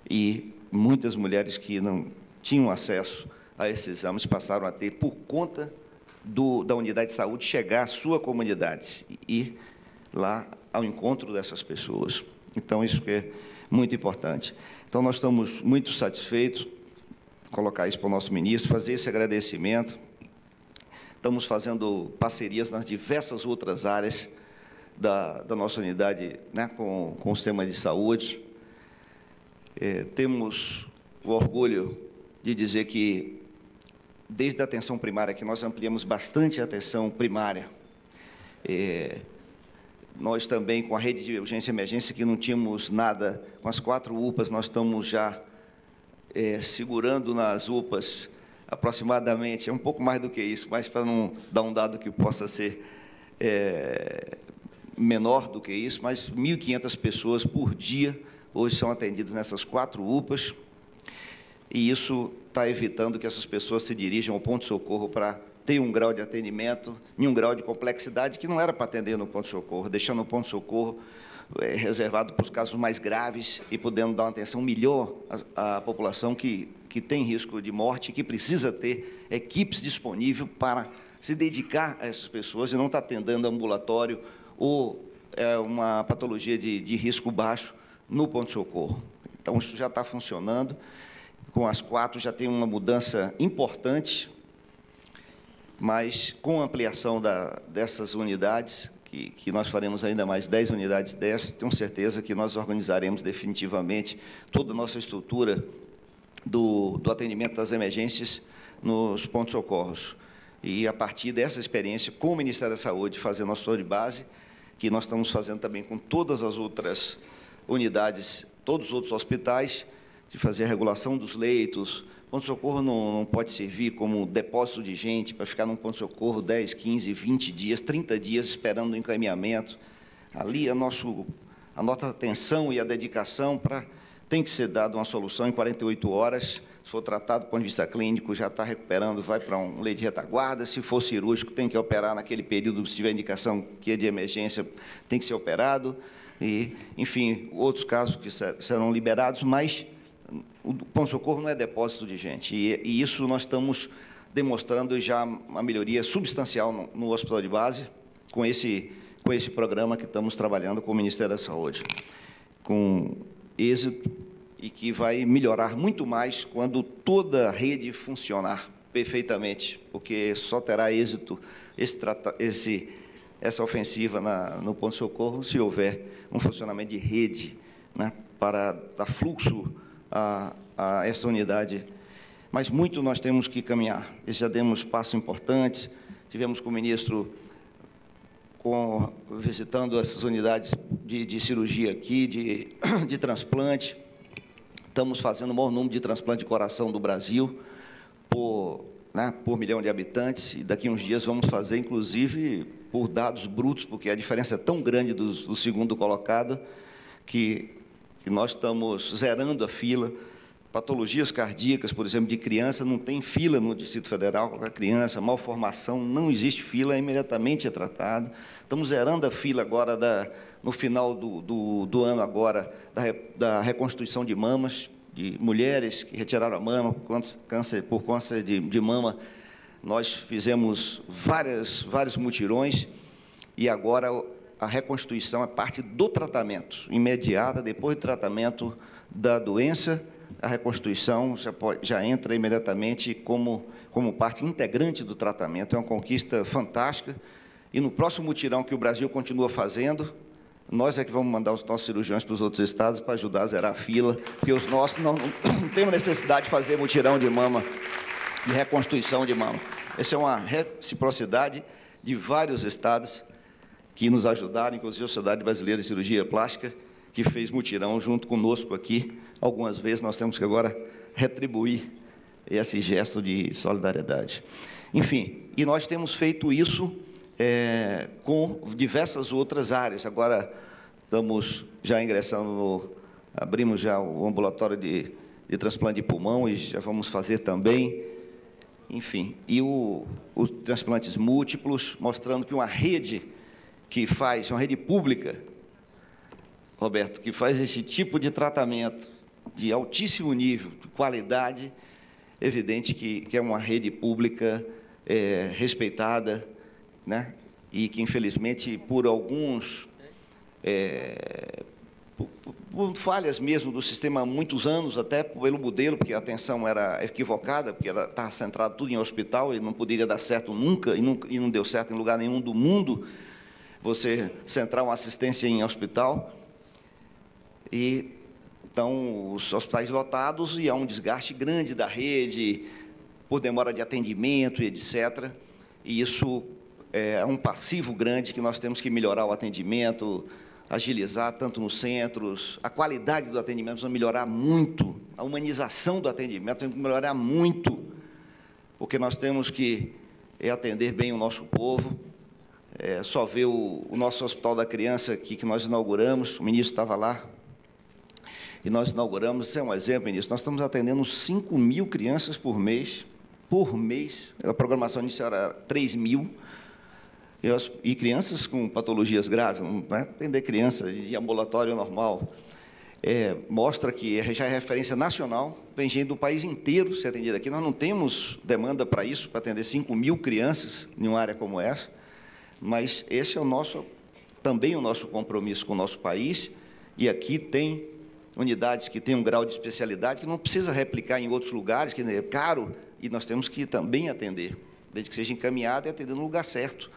e muitas mulheres que não tinham acesso a esses exames passaram a ter por conta do, da unidade de saúde chegar à sua comunidade e ir lá ao encontro dessas pessoas. Então, isso é muito importante. Então, nós estamos muito satisfeitos, colocar isso para o nosso ministro, fazer esse agradecimento. estamos fazendo parcerias nas diversas outras áreas da, da nossa unidade né, com, com o sistema de saúde. É, temos o orgulho de dizer que, desde a atenção primária, que nós ampliamos bastante a atenção primária. É, nós também, com a rede de urgência e emergência, que não tínhamos nada, com as quatro UPAs, nós estamos já é, segurando nas UPAs aproximadamente, é um pouco mais do que isso, mas para não dar um dado que possa ser é, menor do que isso, mas 1.500 pessoas por dia hoje são atendidas nessas quatro UPAs, e isso está evitando que essas pessoas se dirijam ao ponto-socorro para ter um grau de atendimento e um grau de complexidade que não era para atender no ponto-socorro, deixando o ponto-socorro é, reservado para os casos mais graves e podendo dar uma atenção melhor à, à população que que tem risco de morte, que precisa ter equipes disponíveis para se dedicar a essas pessoas e não estar tá atendendo ambulatório ou é, uma patologia de, de risco baixo no ponto-socorro. Então, isso já está funcionando. Com as quatro já tem uma mudança importante, mas com a ampliação da, dessas unidades, que, que, nós faremos ainda mais 10 unidades dessas, tenho certeza que nós organizaremos definitivamente toda a nossa estrutura do, do atendimento das emergências nos pontos-socorros. E, a partir dessa experiência com o Ministério da Saúde, fazendo nosso plano de base, que nós estamos fazendo também com todas as outras unidades, todos os outros hospitais, de fazer a regulação dos leitos. Ponto-socorro não, não, pode servir como depósito de gente para ficar num ponto-socorro 10, 15, 20 dias, 30 dias esperando o encaminhamento. Ali a, nosso, a nossa atenção e a dedicação para tem que ser dada uma solução em 48 horas. Se for tratado do ponto de vista clínico, já está recuperando, vai para um lei de retaguarda. Se for cirúrgico, tem que operar naquele período, se tiver indicação que é de emergência, tem que ser operado. E, enfim, outros casos que serão liberados, mas o ponto-socorro não é depósito de gente. E, e, isso nós estamos demonstrando já uma melhoria substancial no, no hospital de base, com esse, com esse programa que estamos trabalhando com o Ministério da Saúde. Com êxito e que vai melhorar muito mais quando toda a rede funcionar perfeitamente, porque só terá êxito esse, esse, essa ofensiva na, no ponto-socorro se houver um funcionamento de rede né, para dar fluxo a, a essa unidade. Mas muito nós temos que caminhar. Já demos passos importantes, tivemos com o ministro com, visitando essas unidades de, de cirurgia aqui, de, *coughs* de transplante. Estamos fazendo o maior número de transplante de coração do Brasil, por, né, por milhão de habitantes, e daqui a uns dias vamos fazer, inclusive, por dados brutos, porque a diferença é tão grande do, do segundo colocado, que, que nós estamos zerando a fila patologias cardíacas, por exemplo, de criança, não tem fila no Distrito Federal, qualquer criança, malformação, não existe fila, imediatamente é tratado. Estamos zerando a fila agora, da, no final do, do, do ano agora, da, da, reconstituição de mamas, de mulheres que retiraram a mama por câncer, por câncer de, de mama. Nós fizemos várias, vários mutirões e agora a reconstituição é parte do tratamento, imediata, depois do tratamento da doença, a reconstituição já, pode, já entra imediatamente como, como parte integrante do tratamento. É uma conquista fantástica. E no próximo mutirão que o Brasil continua fazendo, nós é que vamos mandar os nossos cirurgiões para os outros estados para ajudar a zerar a fila, porque os nossos não, não, *clears throat* não temos necessidade de fazer mutirão de mama, de reconstituição de mama. Essa é uma reciprocidade de vários estados que nos ajudaram, inclusive a Sociedade Brasileira de Cirurgia Plástica, que fez mutirão junto conosco aqui algumas vezes nós temos que agora retribuir esse gesto de solidariedade. Enfim, e nós temos feito isso é, com diversas outras áreas. Agora estamos já ingressando no, abrimos já o ambulatório de, de transplante de pulmão e já vamos fazer também. Enfim, e os transplantes múltiplos, mostrando que uma rede que faz, uma rede pública, Roberto, que faz esse tipo de tratamento de altíssimo nível, de qualidade, evidente que, que é uma rede pública é, respeitada, né? e que, infelizmente, por alguns, é, por, falhas mesmo do sistema há muitos anos, até pelo modelo, porque a atenção era equivocada, porque estava centrado tudo em hospital e não poderia dar certo nunca, e não, e não deu certo em lugar nenhum do mundo, você centrar uma assistência em hospital. E então os hospitais lotados e há um desgaste grande da rede por demora de atendimento e etc. E isso é um passivo grande que nós temos que melhorar o atendimento, agilizar tanto nos centros, a qualidade do atendimento vai melhorar muito, a humanização do atendimento tem que melhorar muito, porque nós temos que é, atender bem o nosso povo. É, só ver o, o, nosso Hospital da Criança aqui que nós inauguramos, o ministro estava lá, e nós inauguramos, isso é um exemplo, ministro, nós estamos atendendo 5 mil crianças por mês, por mês, a programação inicial era 3 mil, e, crianças com patologias graves, não é atender criança de ambulatório normal, é, mostra que já é referência nacional, vem gente do país inteiro ser atendida aqui. Nós não temos demanda para isso, para atender 5 mil crianças em uma área como essa, mas esse é o nosso, também o nosso compromisso com o nosso país, e aqui tem unidades que têm um grau de especialidade que não precisa replicar em outros lugares, que é caro, e nós temos que também atender, desde que seja encaminhado e atender no lugar certo.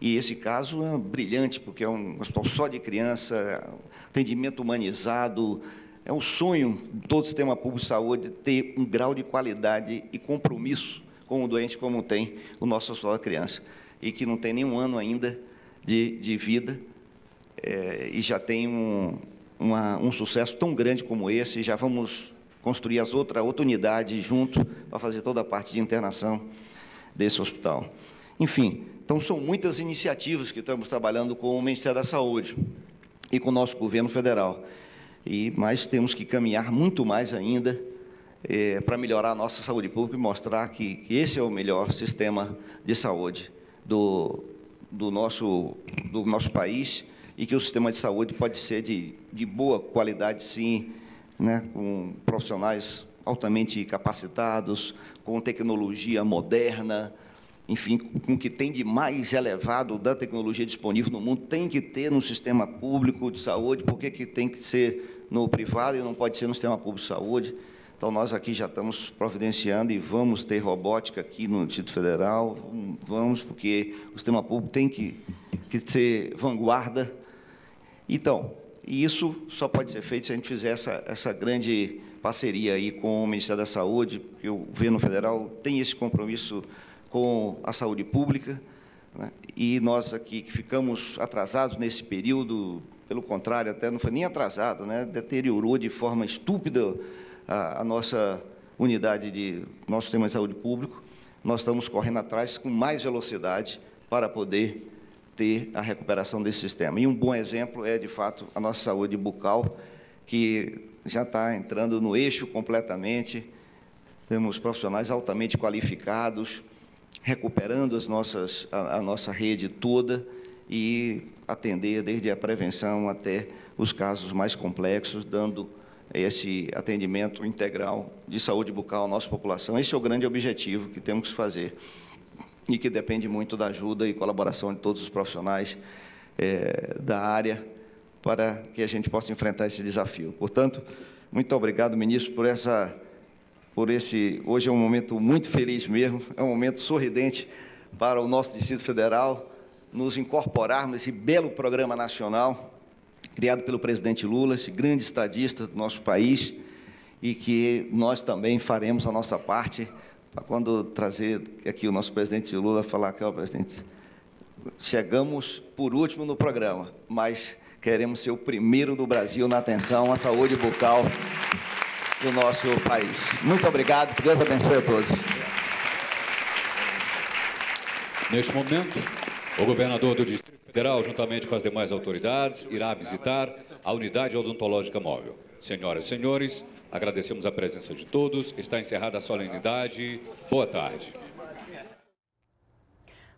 E esse caso é brilhante, porque é um hospital só de criança, atendimento humanizado. É um sonho de todo o sistema público de saúde ter um grau de qualidade e compromisso com o doente como tem o nosso hospital da criança. E que não tem nenhum ano ainda de, de vida é, e já tem um, uma, um sucesso tão grande como esse. Já vamos construir as outra, outra unidade junto para fazer toda a parte de internação desse hospital. Enfim, então, são muitas iniciativas que estamos trabalhando com o Ministério da Saúde e com o nosso governo federal. E, mas temos que caminhar muito mais ainda é, para melhorar a nossa saúde pública e mostrar que, que, esse é o melhor sistema de saúde do, do, nosso, do nosso país e que o sistema de saúde pode ser de, de boa qualidade, sim, né, com profissionais altamente capacitados, com tecnologia moderna, enfim, com o que tem de mais elevado da tecnologia disponível no mundo, tem que ter no sistema público de saúde, por que, tem que ser no privado e não pode ser no sistema público de saúde? Então, nós aqui já estamos providenciando e vamos ter robótica aqui no Distrito Federal, vamos, porque o sistema público tem que, que ser vanguarda. Então, isso só pode ser feito se a gente fizer essa, essa grande parceria aí com o Ministério da Saúde, porque o governo federal tem esse compromisso com a saúde pública, né? e nós aqui que ficamos atrasados nesse período, pelo contrário, até não foi nem atrasado, né? deteriorou de forma estúpida a, a nossa unidade de nosso sistema de saúde público. Nós estamos correndo atrás com mais velocidade para poder ter a recuperação desse sistema. E um bom exemplo é, de fato, a nossa saúde bucal, que já está entrando no eixo completamente. Temos profissionais altamente qualificados, recuperando as nossas, a, a nossa rede toda e atender desde a prevenção até os casos mais complexos, dando esse atendimento integral de saúde bucal à nossa população. Esse é o grande objetivo que temos que fazer e que depende muito da ajuda e colaboração de todos os profissionais é, da área para que a gente possa enfrentar esse desafio. Portanto, muito obrigado, ministro, por essa por esse. Hoje é um momento muito feliz mesmo, é um momento sorridente para o nosso Distrito Federal nos incorporarmos nesse belo programa nacional criado pelo presidente Lula, esse grande estadista do nosso país, e que nós também faremos a nossa parte para quando trazer aqui o nosso presidente Lula falar que, ó, presidente, chegamos por último no programa, mas queremos ser o primeiro do Brasil na atenção à saúde bucal do nosso país. Muito obrigado, Deus abençoe a todos. Neste momento, o governador do Distrito Federal, juntamente com as demais autoridades, irá visitar a unidade odontológica móvel. Senhoras e senhores, agradecemos a presença de todos. Está encerrada a solenidade. Boa tarde.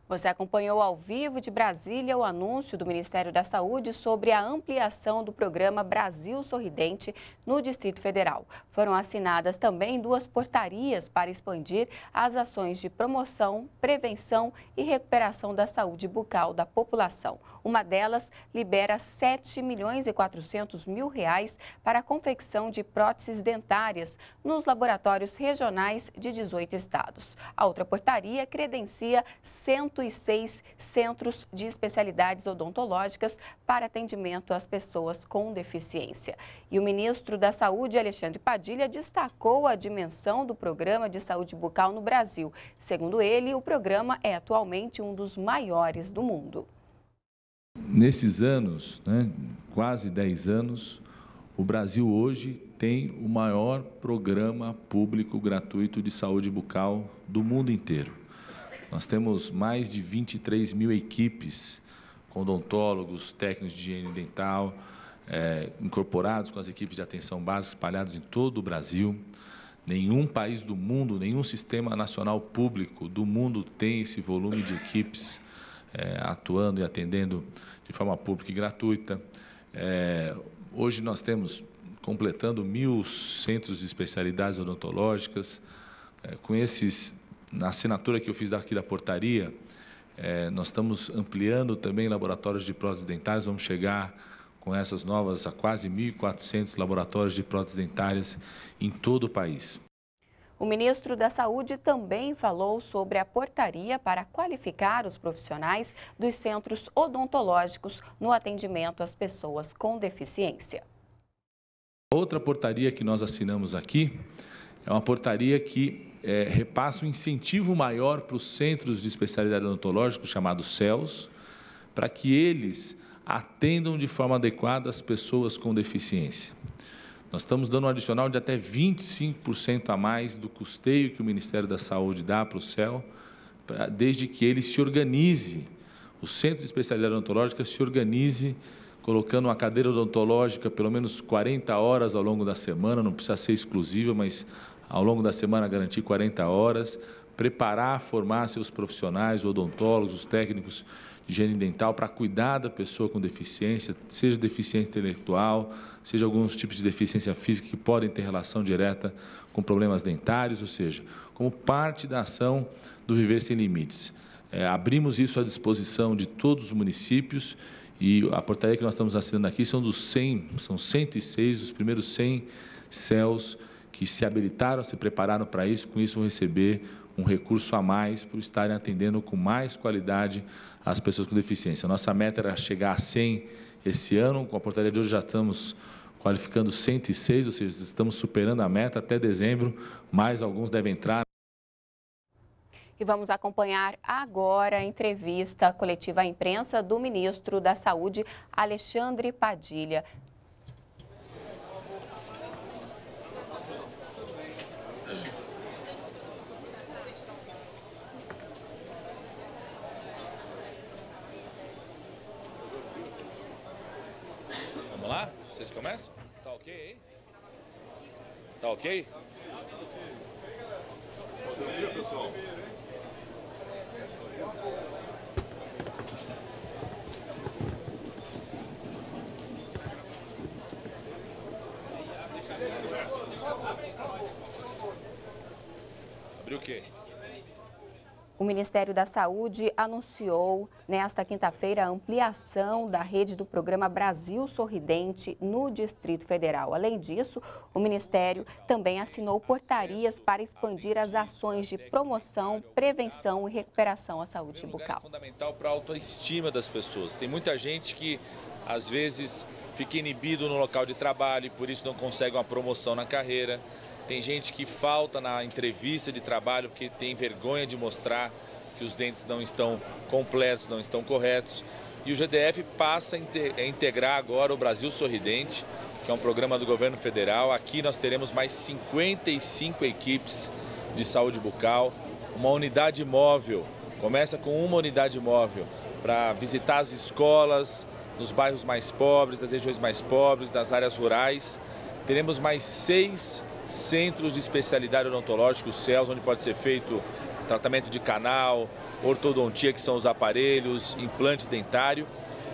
Você acompanhou ao vivo de Brasília o anúncio do Ministério da Saúde sobre a ampliação do programa Brasil Sorridente no Distrito Federal. Foram assinadas também duas portarias para expandir as ações de promoção, prevenção e recuperação da saúde bucal da população. Uma delas libera 7 milhões e 400 mil reais para a confecção de próteses dentárias nos laboratórios regionais de 18 estados. A outra portaria credencia 100 106 centros de especialidades odontológicas para atendimento às pessoas com deficiência. E o ministro da Saúde, Alexandre Padilha, destacou a dimensão do programa de saúde bucal no Brasil. Segundo ele, o programa é atualmente um dos maiores do mundo. Nesses anos, né, quase 10 anos, o Brasil hoje tem o maior programa público gratuito de saúde bucal do mundo inteiro. Nós temos mais de 23 mil equipes com odontólogos, técnicos de higiene dental, é, incorporados com as equipes de atenção básica espalhados em todo o Brasil. Nenhum país do mundo, nenhum sistema nacional público do mundo tem esse volume de equipes é, atuando e atendendo de forma pública e gratuita. É, hoje nós temos completando mil centros de especialidades odontológicas. É, com esses na assinatura que eu fiz daqui da portaria, é, nós estamos ampliando também laboratórios de próteses dentárias, vamos chegar com essas novas a quase 1.400 laboratórios de próteses dentárias em todo o país. O ministro da Saúde também falou sobre a portaria para qualificar os profissionais dos centros odontológicos no atendimento às pessoas com deficiência. Outra portaria que nós assinamos aqui é uma portaria que é, repassa um incentivo maior para os centros de especialidade odontológica, chamados CELS, para que eles atendam de forma adequada as pessoas com deficiência. Nós estamos dando um adicional de até 25% a mais do custeio que o Ministério da Saúde dá para o CEL, desde que ele se organize, o Centro de Especialidade Odontológica se organize colocando uma cadeira odontológica pelo menos 40 horas ao longo da semana, não precisa ser exclusiva, mas ao longo da semana garantir 40 horas, preparar, formar seus profissionais, odontólogos, os técnicos de higiene dental para cuidar da pessoa com deficiência, seja deficiência intelectual, seja alguns tipos de deficiência física que podem ter relação direta com problemas dentários, ou seja, como parte da ação do Viver Sem Limites. É, abrimos isso à disposição de todos os municípios e a portaria que nós estamos assinando aqui são dos 100, são 106, os primeiros 100 céus que se habilitaram, se prepararam para isso, com isso vão receber um recurso a mais por estarem atendendo com mais qualidade as pessoas com deficiência. Nossa meta era chegar a 100 esse ano, com a portaria de hoje já estamos qualificando 106, ou seja, estamos superando a meta até dezembro, mais alguns devem entrar. E vamos acompanhar agora a entrevista coletiva à imprensa do ministro da Saúde, Alexandre Padilha. Vocês começam? Tá ok aí? Tá ok? Bom dia, pessoal. Abriu o quê? O Ministério da Saúde anunciou nesta quinta-feira a ampliação da rede do programa Brasil Sorridente no Distrito Federal. Além disso, o Ministério também assinou portarias para expandir as ações de promoção, prevenção e recuperação à saúde bucal. É fundamental para a autoestima das pessoas. Tem muita gente que, às vezes, fica inibido no local de trabalho e por isso não consegue uma promoção na carreira. Tem gente que falta na entrevista de trabalho porque tem vergonha de mostrar que os dentes não estão completos, não estão corretos. E o GDF passa a integrar agora o Brasil Sorridente, que é um programa do governo federal. Aqui nós teremos mais 55 equipes de saúde bucal, uma unidade móvel. Começa com uma unidade móvel para visitar as escolas nos bairros mais pobres, das regiões mais pobres, das áreas rurais. Teremos mais seis centros de especialidade odontológica, os CELS, onde pode ser feito tratamento de canal, ortodontia, que são os aparelhos, implante dentário.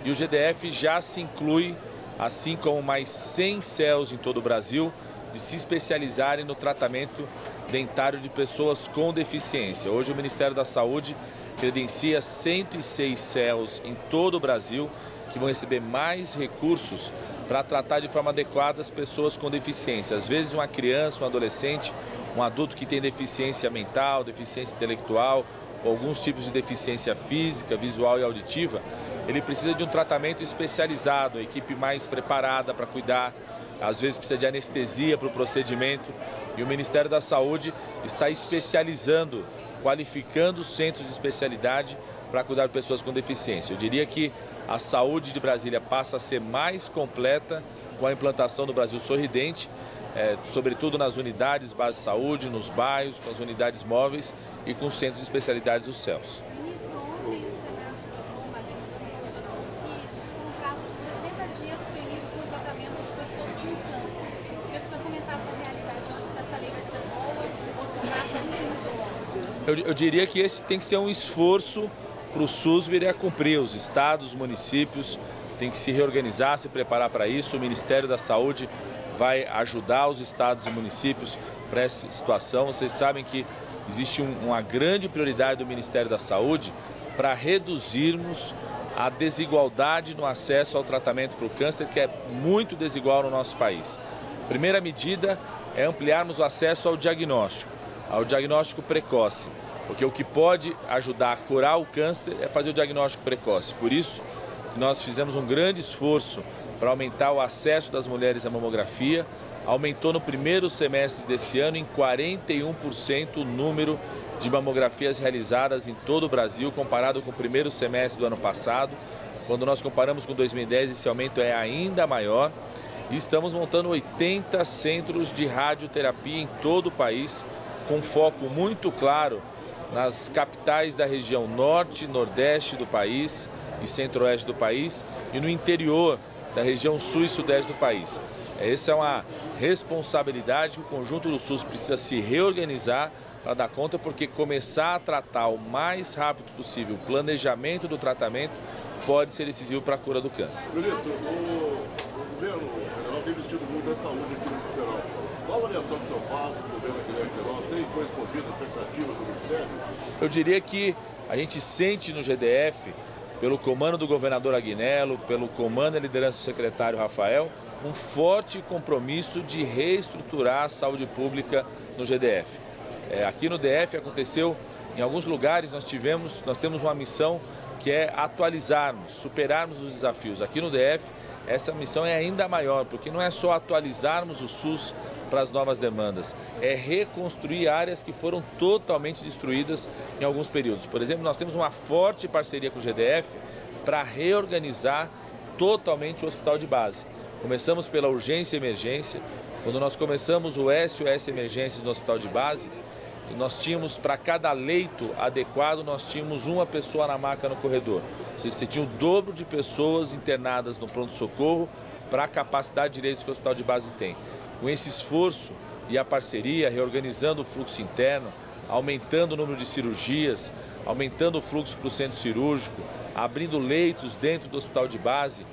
E o GDF já se inclui, assim como mais 100 CELs em todo o Brasil, de se especializarem no tratamento dentário de pessoas com deficiência. Hoje o Ministério da Saúde credencia 106 CELs em todo o Brasil que vão receber mais recursos para tratar de forma adequada as pessoas com deficiência. Às vezes uma criança, um adolescente, um adulto que tem deficiência mental, deficiência intelectual, alguns tipos de deficiência física, visual e auditiva, ele precisa de um tratamento especializado, a equipe mais preparada para cuidar, às vezes precisa de anestesia para o procedimento e o Ministério da Saúde está especializando, qualificando os centros de especialidade para cuidar de pessoas com deficiência. Eu diria que a saúde de Brasília passa a ser mais completa com a implantação do Brasil Sorridente, é, sobretudo nas unidades base de saúde, nos bairros, com as unidades móveis e com os centros de especialidades dos céus. Eu, eu diria que esse tem que ser um esforço para o SUS vir a cumprir. Os estados, os municípios têm que se reorganizar, se preparar para isso. O Ministério da Saúde vai ajudar os estados e municípios para essa situação. Vocês sabem que existe um, uma grande prioridade do Ministério da Saúde para reduzirmos a desigualdade no acesso ao tratamento para o câncer, que é muito desigual no nosso país. Primeira medida é ampliarmos o acesso ao diagnóstico, ao diagnóstico precoce. Porque o que pode ajudar a curar o câncer é fazer o diagnóstico precoce. Por isso, nós fizemos um grande esforço para aumentar o acesso das mulheres à mamografia. Aumentou no primeiro semestre desse ano em 41% o número de mamografias realizadas em todo o Brasil, comparado com o primeiro semestre do ano passado. Quando nós comparamos com 2010, esse aumento é ainda maior. E estamos montando 80 centros de radioterapia em todo o país, com foco muito claro nas capitais da região norte, nordeste do país e centro-oeste do país e no interior da região sul e sudeste do país. Essa é uma responsabilidade que o conjunto do SUS precisa se reorganizar para dar conta, porque começar a tratar o mais rápido possível o planejamento do tratamento pode ser decisivo para a cura do câncer. Ministro, o governo federal tem investido muito na saúde aqui no federal. Qual a avaliação que o senhor faz Tem correspondido a expectativas do Ministério? Eu diria que a gente sente no GDF, pelo comando do governador Aguinello, pelo comando e liderança do secretário Rafael, um forte compromisso de reestruturar a saúde pública no GDF. É, aqui no DF aconteceu, em alguns lugares nós tivemos, nós temos uma missão que é atualizarmos, superarmos os desafios. Aqui no DF essa missão é ainda maior, porque não é só atualizarmos o SUS para as novas demandas, é reconstruir áreas que foram totalmente destruídas em alguns períodos. Por exemplo, nós temos uma forte parceria com o GDF para reorganizar totalmente o hospital de base. Começamos pela urgência e emergência. Quando nós começamos o SOS Emergências no hospital de base, nós tínhamos, para cada leito adequado, nós tínhamos uma pessoa na maca no corredor. Você tinha o dobro de pessoas internadas no pronto-socorro para a capacidade de direitos que o hospital de base tem. Com esse esforço e a parceria, reorganizando o fluxo interno, aumentando o número de cirurgias, aumentando o fluxo para o centro cirúrgico, abrindo leitos dentro do hospital de base,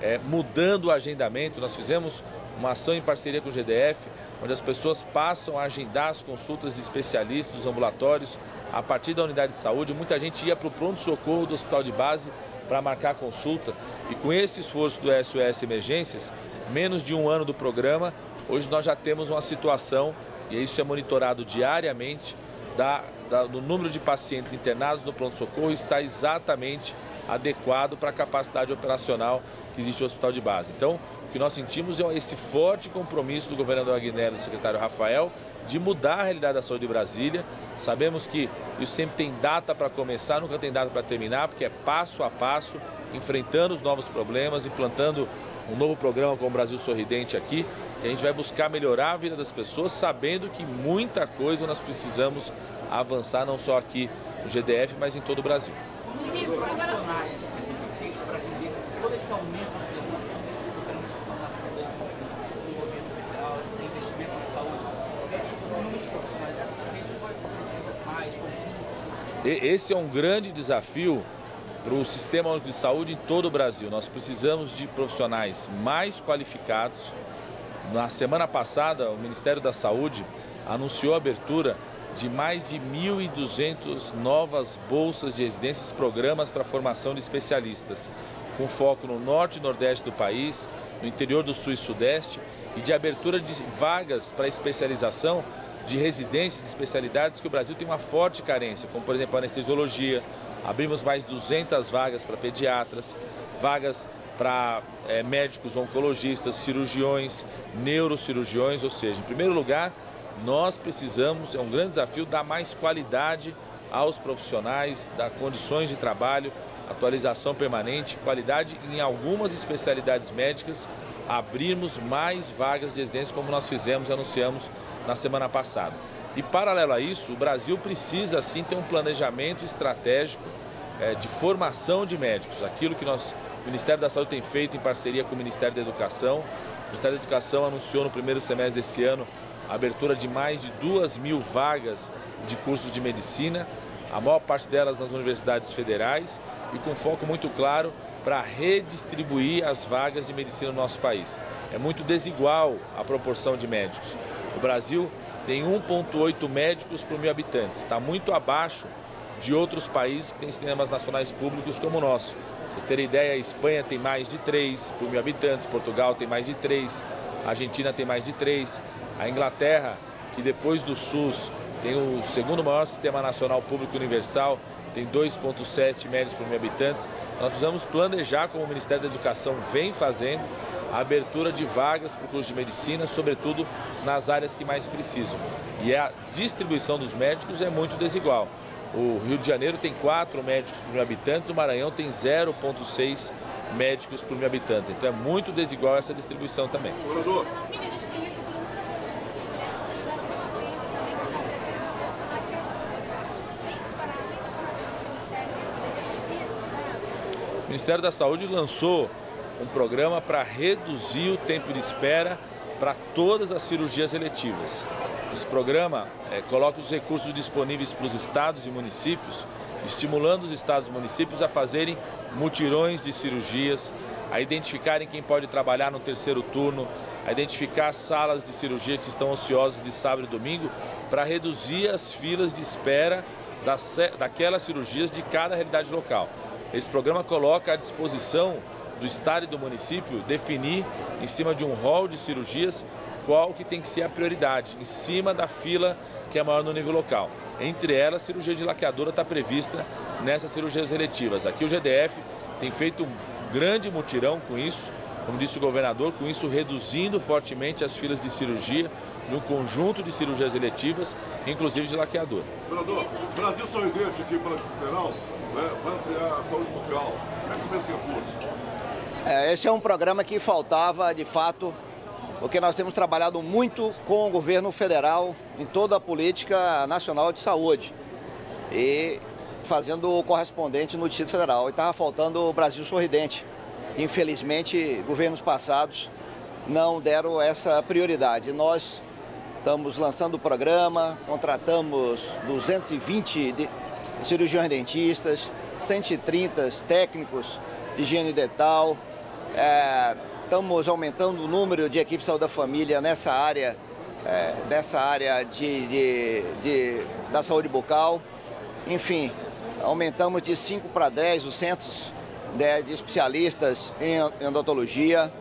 é, mudando o agendamento, nós fizemos uma ação em parceria com o GDF, onde as pessoas passam a agendar as consultas de especialistas dos ambulatórios a partir da unidade de saúde. Muita gente ia para o pronto-socorro do hospital de base para marcar consulta. E com esse esforço do SOS Emergências, menos de um ano do programa, hoje nós já temos uma situação, e isso é monitorado diariamente, da, da, do número de pacientes internados no pronto-socorro está exatamente adequado para a capacidade operacional que existe no hospital de base. Então, o que nós sentimos é esse forte compromisso do governador Aguinaldo e do secretário Rafael de mudar a realidade da saúde de Brasília. Sabemos que isso sempre tem data para começar, nunca tem data para terminar, porque é passo a passo, enfrentando os novos problemas, implantando um novo programa como o Brasil Sorridente aqui, que a gente vai buscar melhorar a vida das pessoas, sabendo que muita coisa nós precisamos avançar, não só aqui no GDF, mas em todo o Brasil. Ministro, agora... para atender todo esse aumento esse é um grande desafio para o Sistema Único de Saúde em todo o Brasil. Nós precisamos de profissionais mais qualificados. Na semana passada, o Ministério da Saúde anunciou a abertura de mais de 1.200 novas bolsas de residências, programas para formação de especialistas, com foco no norte e nordeste do país, no interior do sul e sudeste, e de abertura de vagas para especialização de residências de especialidades que o Brasil tem uma forte carência, como por exemplo a anestesiologia. Abrimos mais 200 vagas para pediatras, vagas para é, médicos oncologistas, cirurgiões, neurocirurgiões, ou seja, em primeiro lugar, nós precisamos, é um grande desafio, dar mais qualidade aos profissionais, dar condições de trabalho, atualização permanente, qualidade em algumas especialidades médicas, abrirmos mais vagas de residência como nós fizemos, anunciamos na semana passada. E paralelo a isso, o Brasil precisa sim ter um planejamento estratégico é, de formação de médicos, aquilo que nós, o Ministério da Saúde tem feito em parceria com o Ministério da Educação. O Ministério da Educação anunciou no primeiro semestre desse ano a abertura de mais de duas mil vagas de cursos de medicina, a maior parte delas nas universidades federais e com foco muito claro para redistribuir as vagas de medicina no nosso país. É muito desigual a proporção de médicos. O Brasil tem 1,8 médicos por mil habitantes, está muito abaixo de outros países que têm cinemas nacionais públicos como o nosso. Pra vocês terem ideia, a Espanha tem mais de 3 por mil habitantes, Portugal tem mais de 3, a Argentina tem mais de 3, a Inglaterra, que depois do SUS tem o segundo maior sistema nacional público universal, tem 2,7 médicos por mil habitantes. Nós precisamos planejar, como o Ministério da Educação vem fazendo, a abertura de vagas para o curso de medicina, sobretudo nas áreas que mais precisam. E a distribuição dos médicos é muito desigual. O Rio de Janeiro tem 4 médicos por mil habitantes, o Maranhão tem 0,6 médicos por mil habitantes. Então é muito desigual essa distribuição também. Ministério da Saúde lançou um programa para reduzir o tempo de espera para todas as cirurgias eletivas. Esse programa é, coloca os recursos disponíveis para os estados e municípios, estimulando os estados e municípios a fazerem mutirões de cirurgias, a identificarem quem pode trabalhar no terceiro turno, a identificar salas de cirurgia que estão ociosas de sábado e domingo, para reduzir as filas de espera das, daquelas cirurgias de cada realidade local. Esse programa coloca à disposição do Estado e do município definir, em cima de um rol de cirurgias, qual que tem que ser a prioridade, em cima da fila que é maior no nível local. Entre elas, cirurgia de laqueadura está prevista nessas cirurgias eletivas. Aqui o GDF tem feito um grande mutirão com isso, como disse o governador, com isso reduzindo fortemente as filas de cirurgia no conjunto de cirurgias eletivas, inclusive de laqueadura. Governador, Brasil Sorridente aqui para Federal né, vai a saúde bucal. Como é que que curso? É, esse é um programa que faltava, de fato, porque nós temos trabalhado muito com o governo federal em toda a política nacional de saúde e fazendo o correspondente no Distrito Federal. E estava faltando o Brasil Sorridente. Infelizmente, governos passados não deram essa prioridade. Nós estamos lançando o programa, contratamos 220 de cirurgiões dentistas, 130 técnicos de higiene dental, é, estamos aumentando o número de equipes de saúde da família nessa área, é, dessa área de, de, de, da saúde bucal. Enfim, aumentamos de 5 para 10 os centros de, de especialistas em odontologia.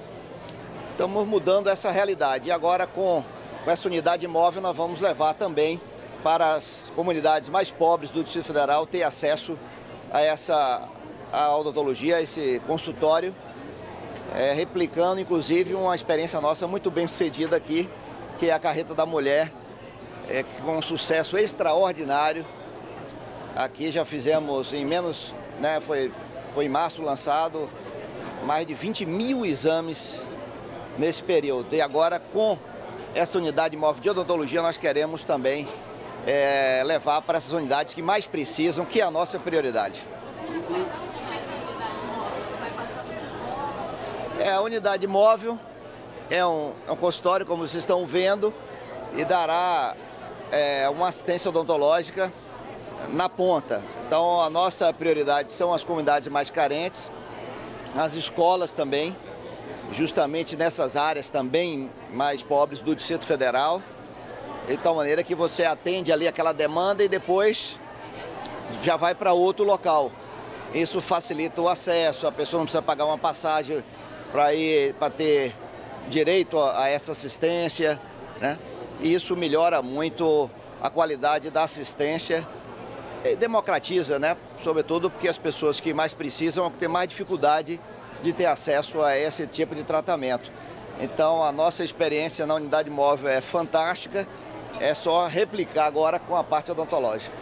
Estamos mudando essa realidade. E agora, com, com essa unidade móvel, nós vamos levar também para as comunidades mais pobres do Distrito Federal ter acesso a essa a odontologia, a esse consultório é, replicando inclusive uma experiência nossa muito bem sucedida aqui, que é a Carreta da Mulher, é, com um sucesso extraordinário. Aqui já fizemos em menos, né, foi, foi em março lançado, mais de 20 mil exames nesse período. E agora com essa unidade móvel de odontologia nós queremos também é, levar para essas unidades que mais precisam, que é a nossa prioridade. É a unidade móvel, é um, é um consultório, como vocês estão vendo, e dará é, uma assistência odontológica na ponta. Então, a nossa prioridade são as comunidades mais carentes, as escolas também, justamente nessas áreas também mais pobres do Distrito Federal, de tal maneira que você atende ali aquela demanda e depois já vai para outro local. Isso facilita o acesso, a pessoa não precisa pagar uma passagem para ir para ter direito a, essa assistência, né? E isso melhora muito a qualidade da assistência e democratiza, né? Sobretudo porque as pessoas que mais precisam têm mais dificuldade de ter acesso a esse tipo de tratamento. Então, a nossa experiência na unidade móvel é fantástica, é só replicar agora com a parte odontológica.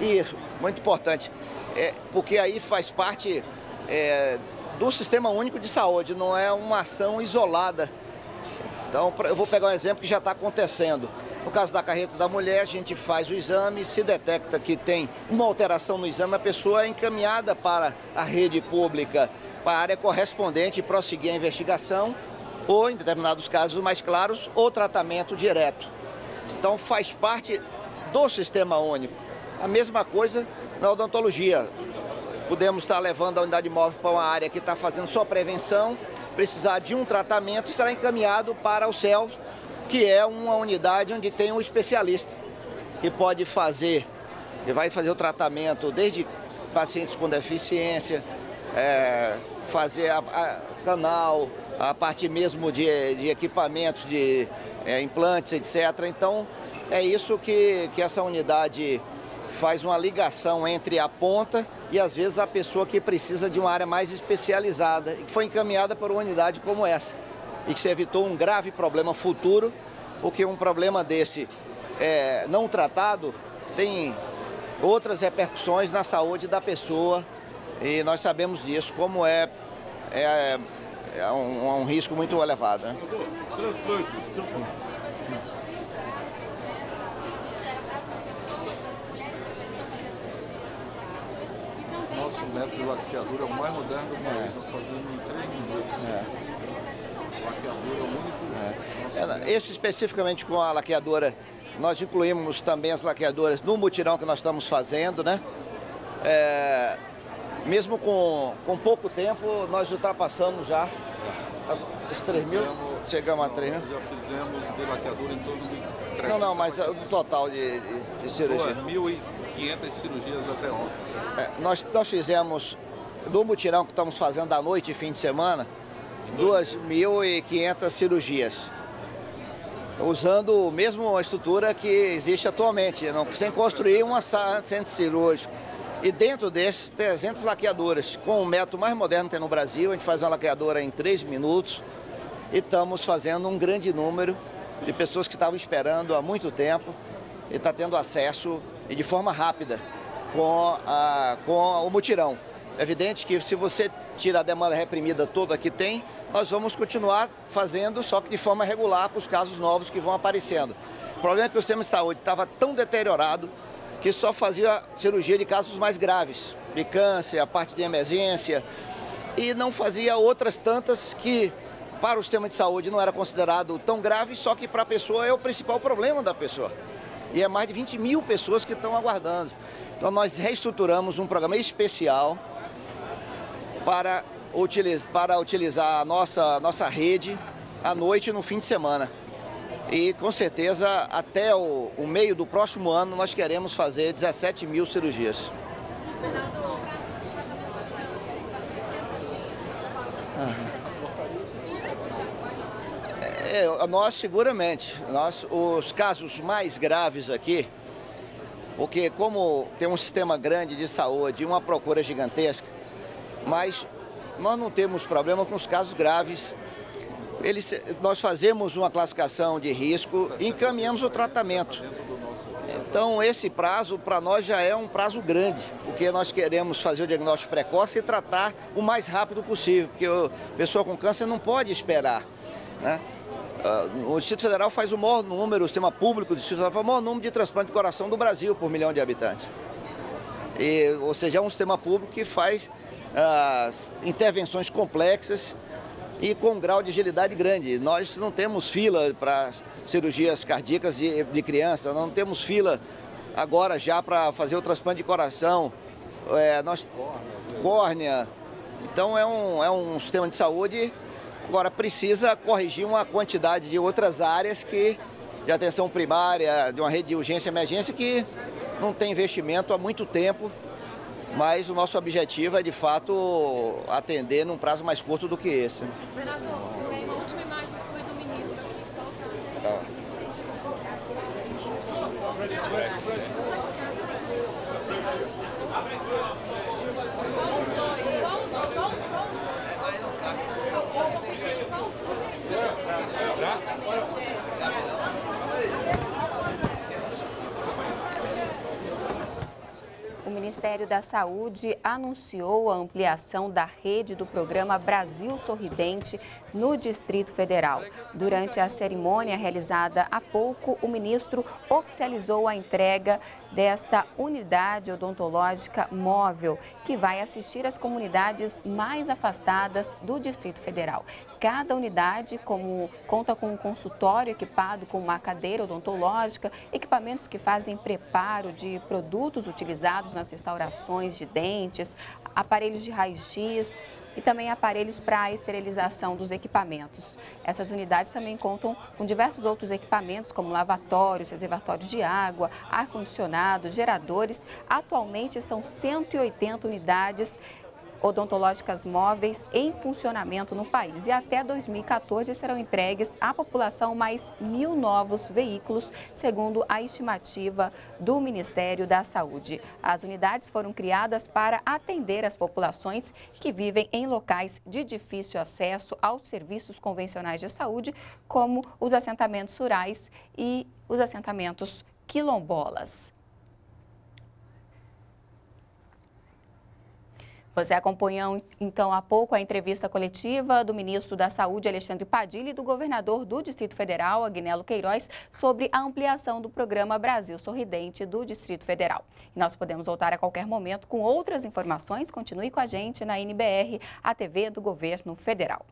E muito importante, é, porque aí faz parte é, do Sistema Único de Saúde, não é uma ação isolada. Então, eu vou pegar um exemplo que já está acontecendo. No caso da carreta da mulher, a gente faz o exame, se detecta que tem uma alteração no exame, a pessoa é encaminhada para a rede pública, para a área correspondente prosseguir a investigação, ou, em determinados casos mais claros, o tratamento direto. Então, faz parte do sistema único. A mesma coisa na odontologia. Podemos estar levando a unidade móvel para uma área que está fazendo só prevenção, precisar de um tratamento, será encaminhado para o CEL que é uma unidade onde tem um especialista que pode fazer, que vai fazer o tratamento desde pacientes com deficiência, é, fazer a, a, canal, a parte mesmo de, de equipamentos, de é, implantes, etc. Então, é isso que, que essa unidade faz uma ligação entre a ponta e às vezes a pessoa que precisa de uma área mais especializada e que foi encaminhada por uma unidade como essa e que se evitou um grave problema futuro, porque um problema desse é, não tratado tem outras repercussões na saúde da pessoa e nós sabemos disso, como é, é, é um, é um, risco muito elevado. Né? Nosso método de laqueadura é o mais moderno do país, é. nós fazemos em três minutos. É. É, esse especificamente com a laqueadora, nós incluímos também as laqueadoras no mutirão que nós estamos fazendo, né? É, mesmo com, com pouco tempo, nós ultrapassamos já os 3 mil. Chegamos a 3 mil. Já fizemos de laqueadura em torno de Não, não, mas o total de, de, de cirurgia. 1.500 cirurgias até ontem. É, nós, nós fizemos, no mutirão que estamos fazendo da noite e fim de semana, 2.500 cirurgias, usando mesmo a estrutura que existe atualmente, não, sem construir um centro cirúrgico. E dentro desses, 300 laqueadoras, com o método mais moderno que tem no Brasil, a gente faz uma laqueadora em 3 minutos e estamos fazendo um grande número de pessoas que estavam esperando há muito tempo e está tendo acesso e de forma rápida com, a, com o mutirão. É evidente que se você tira a demanda reprimida toda que tem, nós vamos continuar fazendo, só que de forma regular para os casos novos que vão aparecendo. O problema é que o sistema de saúde estava tão deteriorado que só fazia cirurgia de casos mais graves, de câncer, a parte de emergência, e não fazia outras tantas que para o sistema de saúde não era considerado tão grave, só que para a pessoa é o principal problema da pessoa. E é mais de 20 mil pessoas que estão aguardando. Então nós reestruturamos um programa especial para, utiliz, para utilizar a nossa, nossa rede à noite e no fim de semana. E com certeza até o, o meio do próximo ano nós queremos fazer 17 mil cirurgias. É, nós seguramente, nós, os casos mais graves aqui, porque como tem um sistema grande de saúde uma procura gigantesca, mas nós não temos problema com os casos graves. Eles, nós fazemos uma classificação de risco e encaminhamos o tratamento. Então, esse prazo para nós já é um prazo grande, porque nós queremos fazer o diagnóstico precoce e tratar o mais rápido possível, porque a pessoa com câncer não pode esperar. Né? Ah, o Distrito Federal faz o maior número, o sistema público do Distrito Federal faz o maior número de transplante de coração do Brasil por milhão de habitantes. E, ou seja, é um sistema público que faz as intervenções complexas e com um grau de agilidade grande. Nós não temos fila para cirurgias cardíacas de, de criança, não temos fila agora já para fazer o transplante de coração, é, nós, córnea. Então é um, é um sistema de saúde, agora precisa corrigir uma quantidade de outras áreas que de atenção primária, de uma rede de urgência e emergência que não tem investimento há muito tempo, mas o nosso objetivo é de fato atender num prazo mais curto do que esse. Tem uma última imagem sua do ministro aqui, só o tá. Ministério da Saúde anunciou a ampliação da rede do programa Brasil Sorridente no Distrito Federal. Durante a cerimônia realizada há pouco, o ministro oficializou a entrega desta unidade odontológica móvel, que vai assistir as comunidades mais afastadas do Distrito Federal. Cada unidade como, conta com um consultório equipado com uma cadeira odontológica, equipamentos que fazem preparo de produtos utilizados nas restaurações de dentes, aparelhos de raio-x, e também aparelhos para a esterilização dos equipamentos. Essas unidades também contam com diversos outros equipamentos, como lavatórios, reservatórios de água, ar-condicionado, geradores. Atualmente são 180 unidades odontológicas móveis em funcionamento no país. E até 2014 serão entregues à população mais mil novos veículos, segundo a estimativa do Ministério da Saúde. As unidades foram criadas para atender as populações que vivem em locais de difícil acesso aos serviços convencionais de saúde, como os assentamentos rurais e os assentamentos quilombolas. Você acompanhou então há pouco a entrevista coletiva do ministro da Saúde, Alexandre Padilha, e do governador do Distrito Federal, Agnello Queiroz, sobre a ampliação do programa Brasil Sorridente do Distrito Federal. E nós podemos voltar a qualquer momento com outras informações. Continue com a gente na NBR, a TV do Governo Federal.